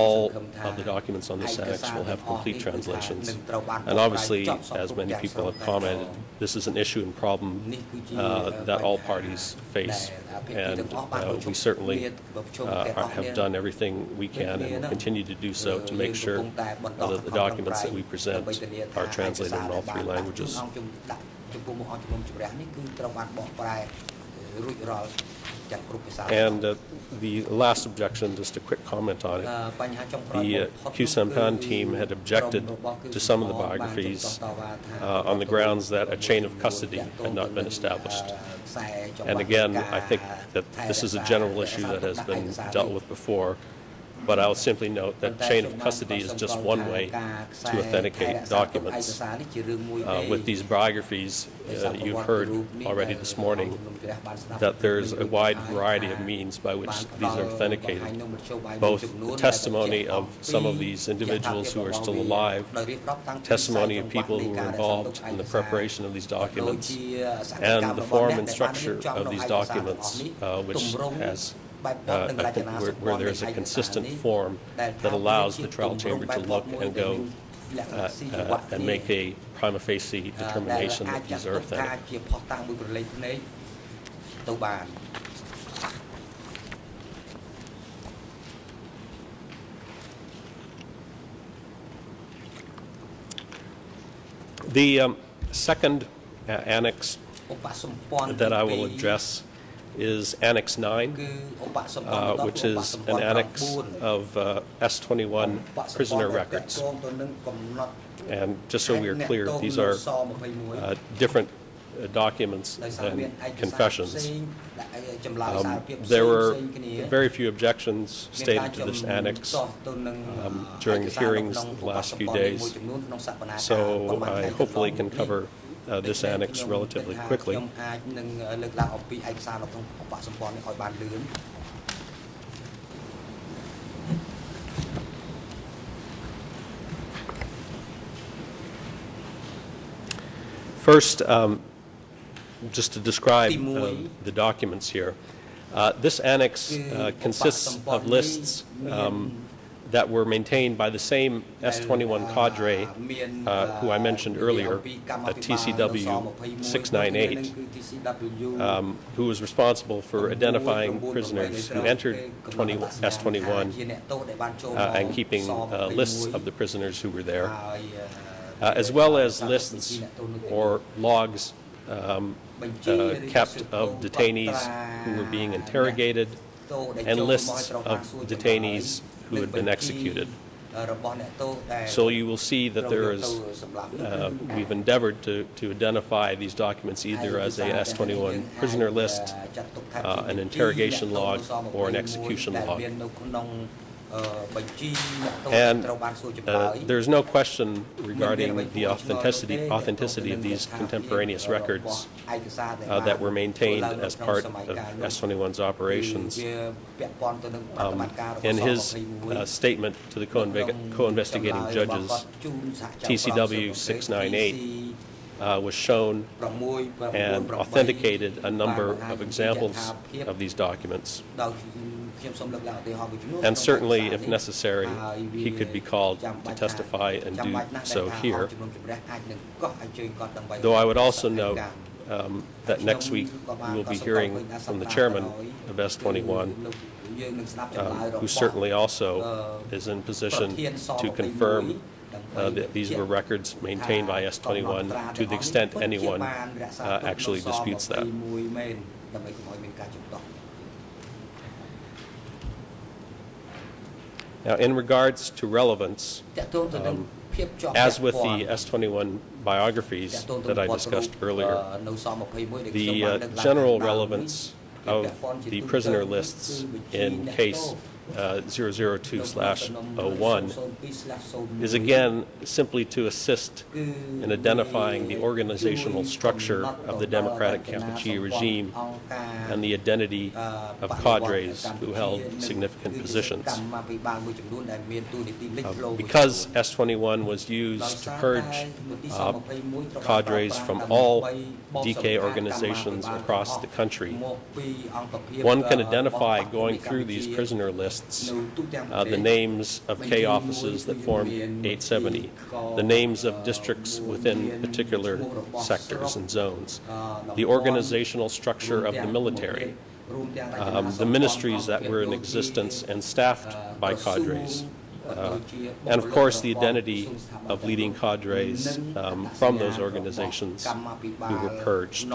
all of the documents on this annex will have complete translations. And obviously, as many people have commented, this is an issue and problem uh, that all parties face. And uh, we certainly uh, are- have done everything we can and will continue to do so to make sure uh, that the documents that we present are translated in all three languages. ចំពោះមុខអង្គជំនុំជម្រះនេះគឺត្រូវបានបកប្រែ And uh, the last objection, just a quick comment on it. The uh, Khieu Samphan team had objected to some of the biographies uh, on the grounds that a chain of custody had not been established. And again, I think that this is a general issue that has been dealt with before but I'll simply note that chain of custody is just one way to authenticate documents. Uh, With these biographies, uh, you've heard already this morning that there's a wide variety of means by which these are authenticated, both the testimony of some of these individuals who are still alive, testimony of people who were involved in the preparation of these documents, and the form and structure of these documents, uh, which has uh, I think where, where there's a consistent form that allows the trial chamber to look and go uh, uh, and make a prima facie determination that he's earth The um, second uh, annex that I will address is Annex 9, uh, which is an annex of uh, S21 prisoner records. And just so we are clear, these are uh, different uh, documents and confessions. Um, there were very few objections stated to this annex um, during the hearings the last few days, so I hopefully can cover uh, this annex relatively quickly. First, um, just to describe uh, the documents here, uh, this annex uh, consists of lists um, that were maintained by the same S21 cadre uh, who I mentioned earlier, at TCW 698, um, who was responsible for identifying prisoners who entered 20 S21 uh, and keeping uh, lists of the prisoners who were there, uh, as well as lists or logs um, uh, kept of detainees who were being interrogated and lists of detainees who had been executed. So you will see that there is, uh, we've endeavored to, to identify these documents either as a S21 prisoner list, uh, an interrogation log, or an execution log. And uh, there's no question regarding the authenticity, authenticity of these contemporaneous records uh, that were maintained as part of S21's operations. Um, in his uh, statement to the co-inve- co-investigating judges, TCW 698 uh, was shown and authenticated a number of examples of these documents. And certainly, if necessary, he could be called to testify and do so here. Though I would also note um, that next week we will be hearing from the chairman of S21, um, who certainly also is in position to confirm uh, that these were records maintained by S21 to the extent anyone uh, actually disputes that. Now, in regards to relevance, um, as with the S21 biographies តាក់ទងទៅ that I វត្តរូប discussed អឺ earlier, នៅស21ដែលខ្ញុំ the បាន uh, លើកឡើង general ខាងដើម relevance គឺ of ពាក់ព័ន្ធជា the ទូទៅ prisoner lists គឺបញ្ជី in អ្នក case ទោស uh, 002/01 is again simply to assist in identifying the organizational structure of the Democratic Kampuchea regime and the identity of cadres who held significant positions. Uh, because S21 was used to purge uh, cadres from all DK organizations across the country, one can identify going through these prisoner lists lists uh, the names of K offices that form 870, the names of districts within particular sectors and zones, the organizational structure of the military, um, the ministries that were in existence and staffed by cadres, uh, uh, and of course the identity of leading cadres um, from those organizations who were purged.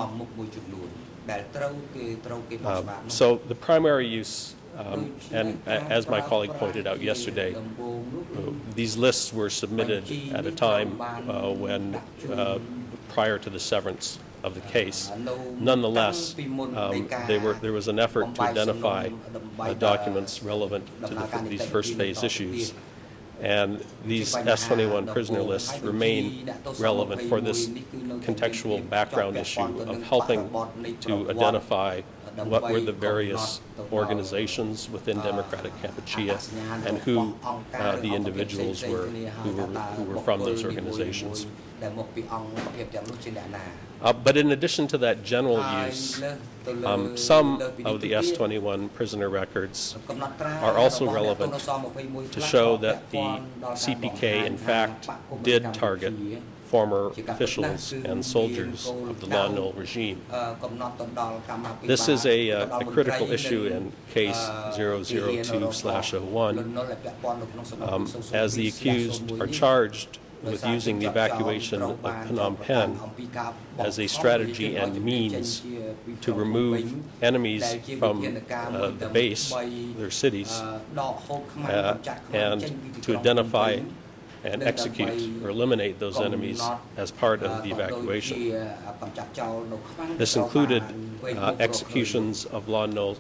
Uh, so the primary use um, and as my colleague pointed out yesterday, uh, these lists were submitted at a time uh, when, uh, prior to the severance of the case. Nonetheless, um, were, there was an effort to identify uh, documents relevant to the, these first phase issues. And these S21 prisoner lists remain relevant for this contextual background issue of helping to identify what were the various organizations within Democratic Kampuchea and who uh, the individuals were who, were who were from those organizations. Uh, but in addition to that general use, um, some of the S-21 prisoner records are also relevant to show that the CPK, in fact, did target former officials and soldiers of the Lon Nol regime. This is a, uh, a critical issue in case 002/01, um, as the accused are charged with using the evacuation of Phnom Penh as a strategy and means to remove enemies from uh, the base, their cities, uh, and to identify and execute or eliminate those enemies as part of the evacuation. This included uh, executions of Lon Nol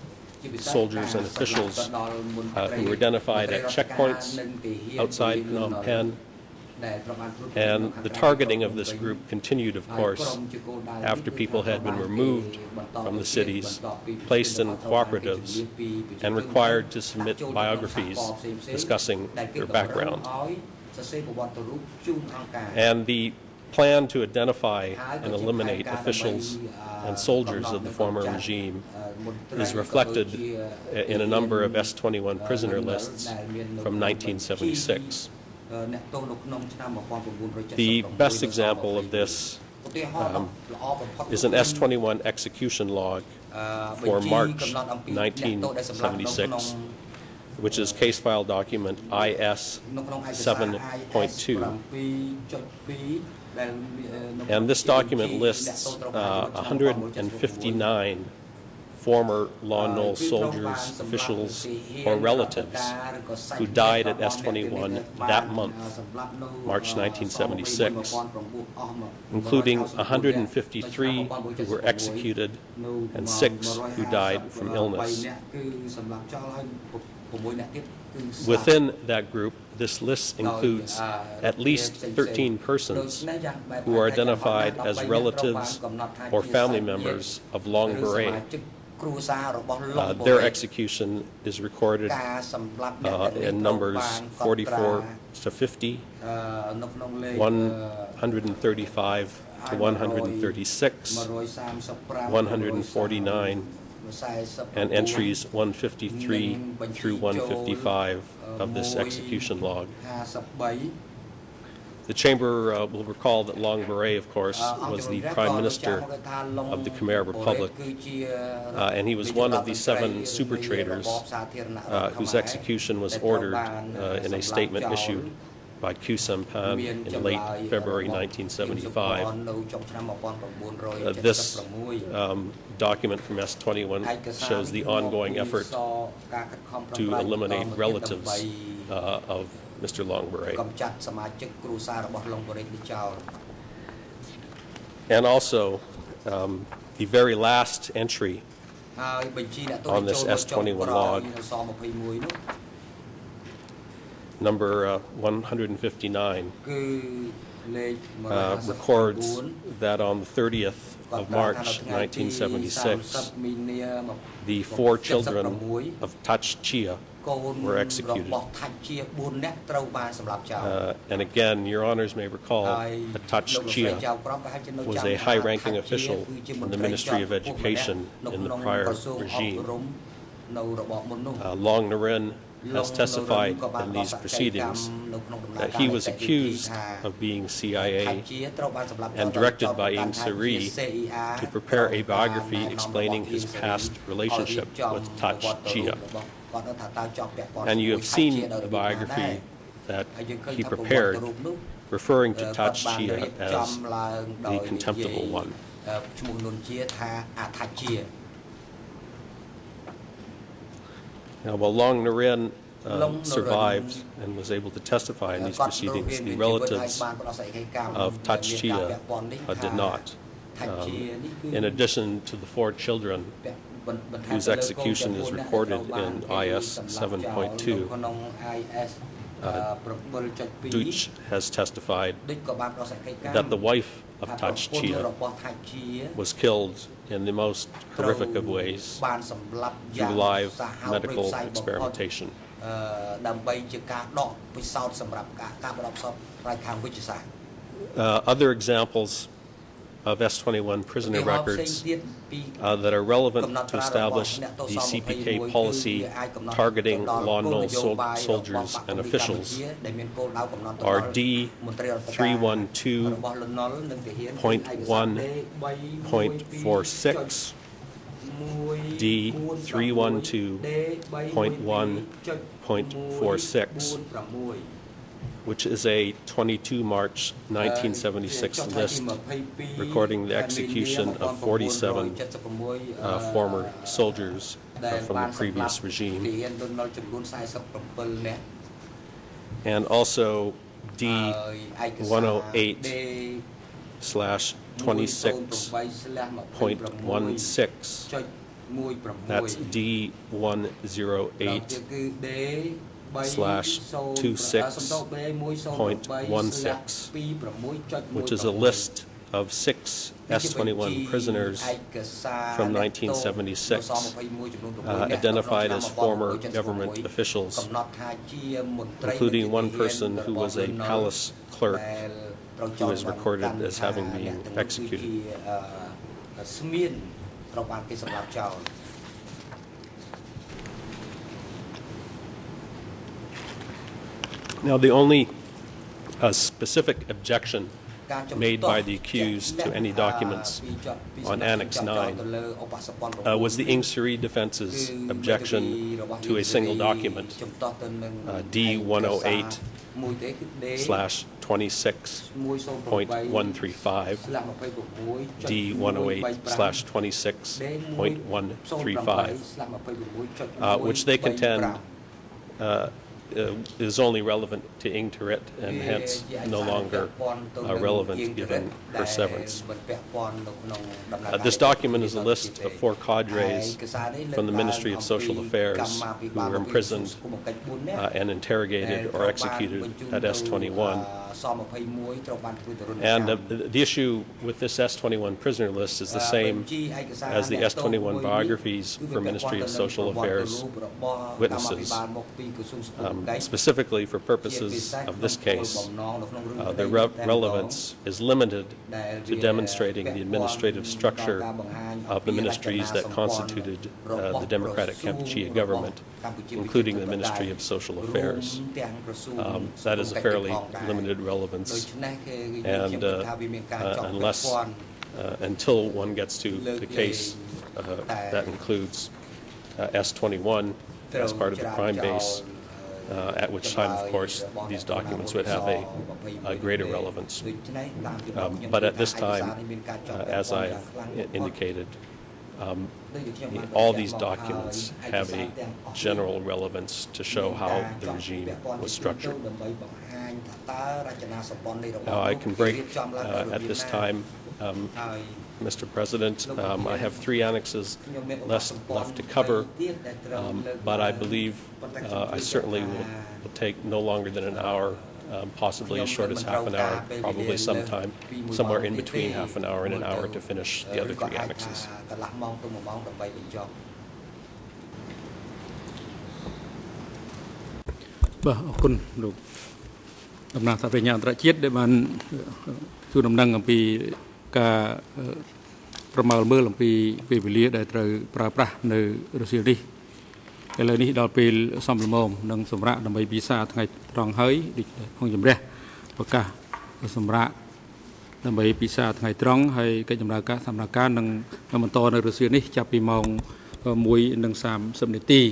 soldiers and officials uh, who were identified at checkpoints outside Phnom Penh, and the targeting of this group continued, of course, after people had been removed from the cities, placed in cooperatives, and required to submit biographies discussing their background. And the plan to identify and eliminate officials and soldiers of the former regime is reflected in a number of S-21 prisoner lists from 1976. The best example of this um, is an S-21 execution log for March 1976, which is case file document IS 7.2. And this document lists uh, 159 former Lon Nol soldiers, officials, or relatives who died at S-21 that month, March 1976, including 153 who were executed and six who died from illness. Within that group, this list includes at least 13 persons who are identified as relatives or family members of Long Boret. Uh, their execution is recorded uh, in numbers 44 to 50, 135 to 136, 149, and entries 153 through 155 of this execution log. The Chamber uh, will recall that Long Boret, of course, was the Prime Minister of the Khmer Republic, uh, and he was one of the seven super traders uh, whose execution was ordered uh, in a statement issued by Khieu Samphan in late February 1975. Uh, this um, document from S21 shows the ongoing effort to eliminate relatives uh, of Mr. Long Boret. And also, um, the very last entry on this S21 log number uh, 159 uh, records that on the 30th of March 1976, the four children of Tach Chia were executed. Uh, and again, your honors may recall that លោក Tach Chia was a high-ranking official in the Ministry of Education in the prior regime. uh, Long Narin has testified in these proceedings that he was accused of being CIA and directed by Ieng Sary to prepare a biography explaining his past relationship with Tach Chia. And you have seen the biography that he prepared, referring to Tach Chia as the contemptible one. Now, while Long Narin um, uh, survived and was able to testify in these proceedings, the relatives of Tach Chia uh, did not. Um, in addition to the four children whose execution is recorded in IS 7.2, uh, Duch has testified that the wife of Tach Chia. was killed in the most ត្រូវ horrific of ways បានសម្លាប់យ៉ាង through live សាហាវ medical ព្រៃផ្សៃបំផុត experimentation. អឺដើម្បីជាការដកពិសោធន៍សម្រាប់ការការបដិសពផ្នែកខាងវិទ្យាសាស្ត្រ Uh, other examples of S-21 prisoner records uh, that are relevant to establish the CPK policy targeting Lon Nol sol soldiers and officials. are D312.1.46, D312.1.46, which is a 22 March 1976 list recording the execution of 47 uh, uh, former soldiers uh, from the previous regime. And also D108 slash 26.16. That's D108 slash 26.16 which is a list of six S21 prisoners from 1976 uh, identified as former government officials, including one person who was a palace clerk who is recorded as having been executed. Now, the only uh, specific objection made by the accused to any documents on Annex 9 uh, was the Ieng defense's objection to a single document, uh, D108 slash 26.135, D108 slash 26.135, uh, which they contend uh, is only relevant to Ieng and hence no longer uh, relevant given her severance. Uh, this document is a list of four cadres from the Ministry of Social Affairs who were imprisoned uh, and interrogated or executed at S21. And uh, the issue with this S21 prisoner list is the same as the S21 biographies for Ministry of Social Affairs witnesses. Um, specifically for purposes of this case, uh, the re- relevance is limited to demonstrating the administrative structure of the ministries that constituted uh, the Democratic Kampuchea government, including the Ministry of Social Affairs. Um, that is a fairly limited relevance, and uh, uh, unless uh, until one gets to the case uh, that includes uh, S21 as part of the crime base, uh, at which time, of course, these documents would have a, a greater relevance. Um, but at this time, uh, as I indicated, um, all these documents have a general relevance to show how the regime was structured. Now, I can break uh, at this time Um, Mr. President. Um, I have three annexes less left to cover, um, but I believe uh, I certainly will, will, take no longer than an hour, um, possibly as short as half an hour, probably sometime somewhere in between half an hour and an hour to finish the other three annexes. Thank. លះម៉ោងទៅ1ម៉ោងដើម្បីបញ្ចប់បាទអរគុណលោកតំណាងសហប្រញ្ញាអន្តរជាតិដែលបានជួនដំណឹងអំពីការអឺប្រមើលមើលអំពីពេលវេលាដែលត្រូវប្រើប្រាស់នៅរុស្ស៊ីនេះឥឡូវនេះដល់ពេលសំលមមនិងសម្រាប់ដើម្បីពិសាថ្ងៃត្រង់ហើយដូចក្នុងជំរះប្រកាសសម្រាប់ដើម្បីពិសាថ្ងៃត្រង់ហើយកិច្ចដំណើរការសម្រាប់ការនឹងបន្តនៅរុស្ស៊ីនេះចាប់ពីម៉ោង1:30នាទី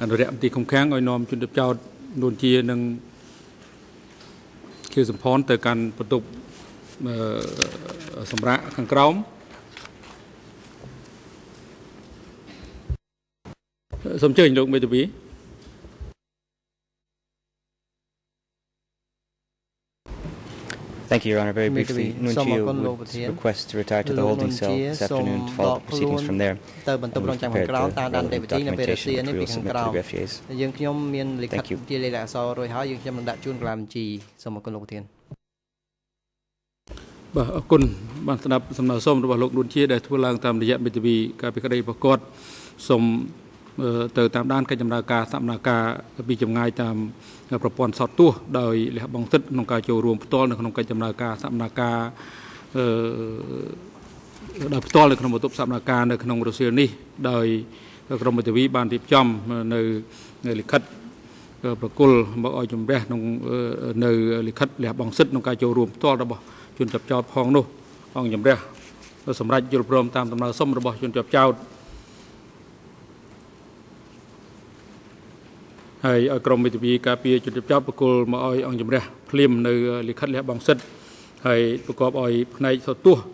អនុរិយមន្ត្រីឃុំឃាំងឲ្យនាំជនទៅចោតនួនជានឹង ជាសម្ផនទៅកាន់បន្ទប់អឺសម្រាប់ខាងក្រោមសូមអញ្ជើញលោកមេធាវី Thank you, Your Honour. Very briefly, Nuon Chea would request to retire to the holding cell this afternoon to follow up proceedings from there. And we've prepared the relevant documentation which we will submit to the FGAs. Thank you. សូមអរគុណលោកប្រធានបាទអរគុណបានស្ដាប់សំណើសុំរបស់លោកនួនជាដែលធ្វើឡើងតាមរយៈមេធាវីការពីក្តីរបស់គាត់សូម ទៅតាមដានកិច្ចដំណើរការសកម្មភាពពីចម្ងាយតាមប្រព័ន្ធសោតទស្សន៍ដោយលះបង់សិទ្ធិក្នុងការចូលរួមផ្ទាល់នៅក្នុងកិច្ចដំណើរការសកម្មភាពអឺដោយផ្ទាល់នៅក្នុងបន្ទប់សកម្មភាពនៅក្នុងរុស្ស៊ីនេះដោយក្រមមេធាវីបានរៀបចំនៅលិខិតប្រគល់មកឲ្យជំរះក្នុងអឺនៅលិខិតលះបង់សិទ្ធិក្នុងការចូលរួមផ្ទាល់របស់ជនជាប់ចោតផងនោះអង្គជំរះសម្រាប់យល់ព្រមតាមដំណើរសុំរបស់ជនជាប់ចោត ហើយឲ្យក្រមមេធាវីការពារជនជាប់ចោតប្រគល់មកឲ្យអង្គជំរះភ្លាមនៅលិខិតលះបង់សិទ្ធិហើយប្រកបឲ្យផ្នែកសោតទស្សន៍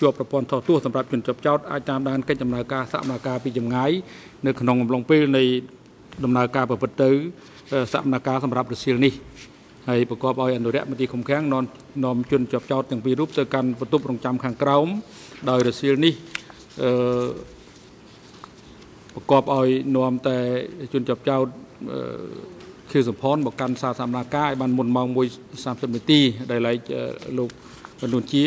ជាប់ប្រព័ន្ធថោទស្សន៍សម្រាប់ជនជាប់ចោតអាចតាមដានកិច្ចដំណើរការសកម្មភាពពីចម្ងាយនៅក្នុងអំឡុងពេលនៃដំណើរការប្រព្រឹត្តទៅសកម្មភាពសម្រាប់រសៀលនេះហើយប្រកបឲ្យអនុរិយមន្ត្រីឃុំឃាំងនាំនាំជនជាប់ចោតទាំងពីររូបទៅកាន់បន្ទប់រងចាំខាងក្រោមដោយរសៀលនេះអឺប្រកបឲ្យនាំតែជនជាប់ចោតអឺ ខៀវសំផនមកកាន់សាលសកម្មភាពឲ្យបានមុនម៉ោង1:30នាទីដែលឡែកអឺលោកនួនជា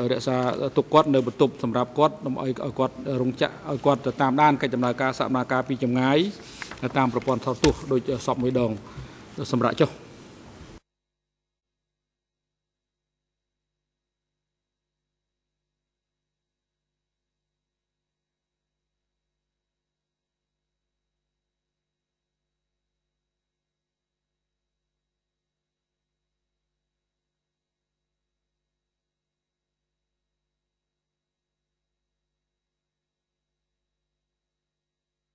អឺរក្សាទុកគាត់នៅបន្ទប់សម្រាប់គាត់ដើម្បីឲ្យគាត់រងចាក់ឲ្យគាត់ទៅតាមដានកិច្ចដំណើរការសកម្មភាពពីចម្ងាយតាមប្រព័ន្ធថតទស្សន៍ដូចសពមួយដងសម្រាប់ចុះ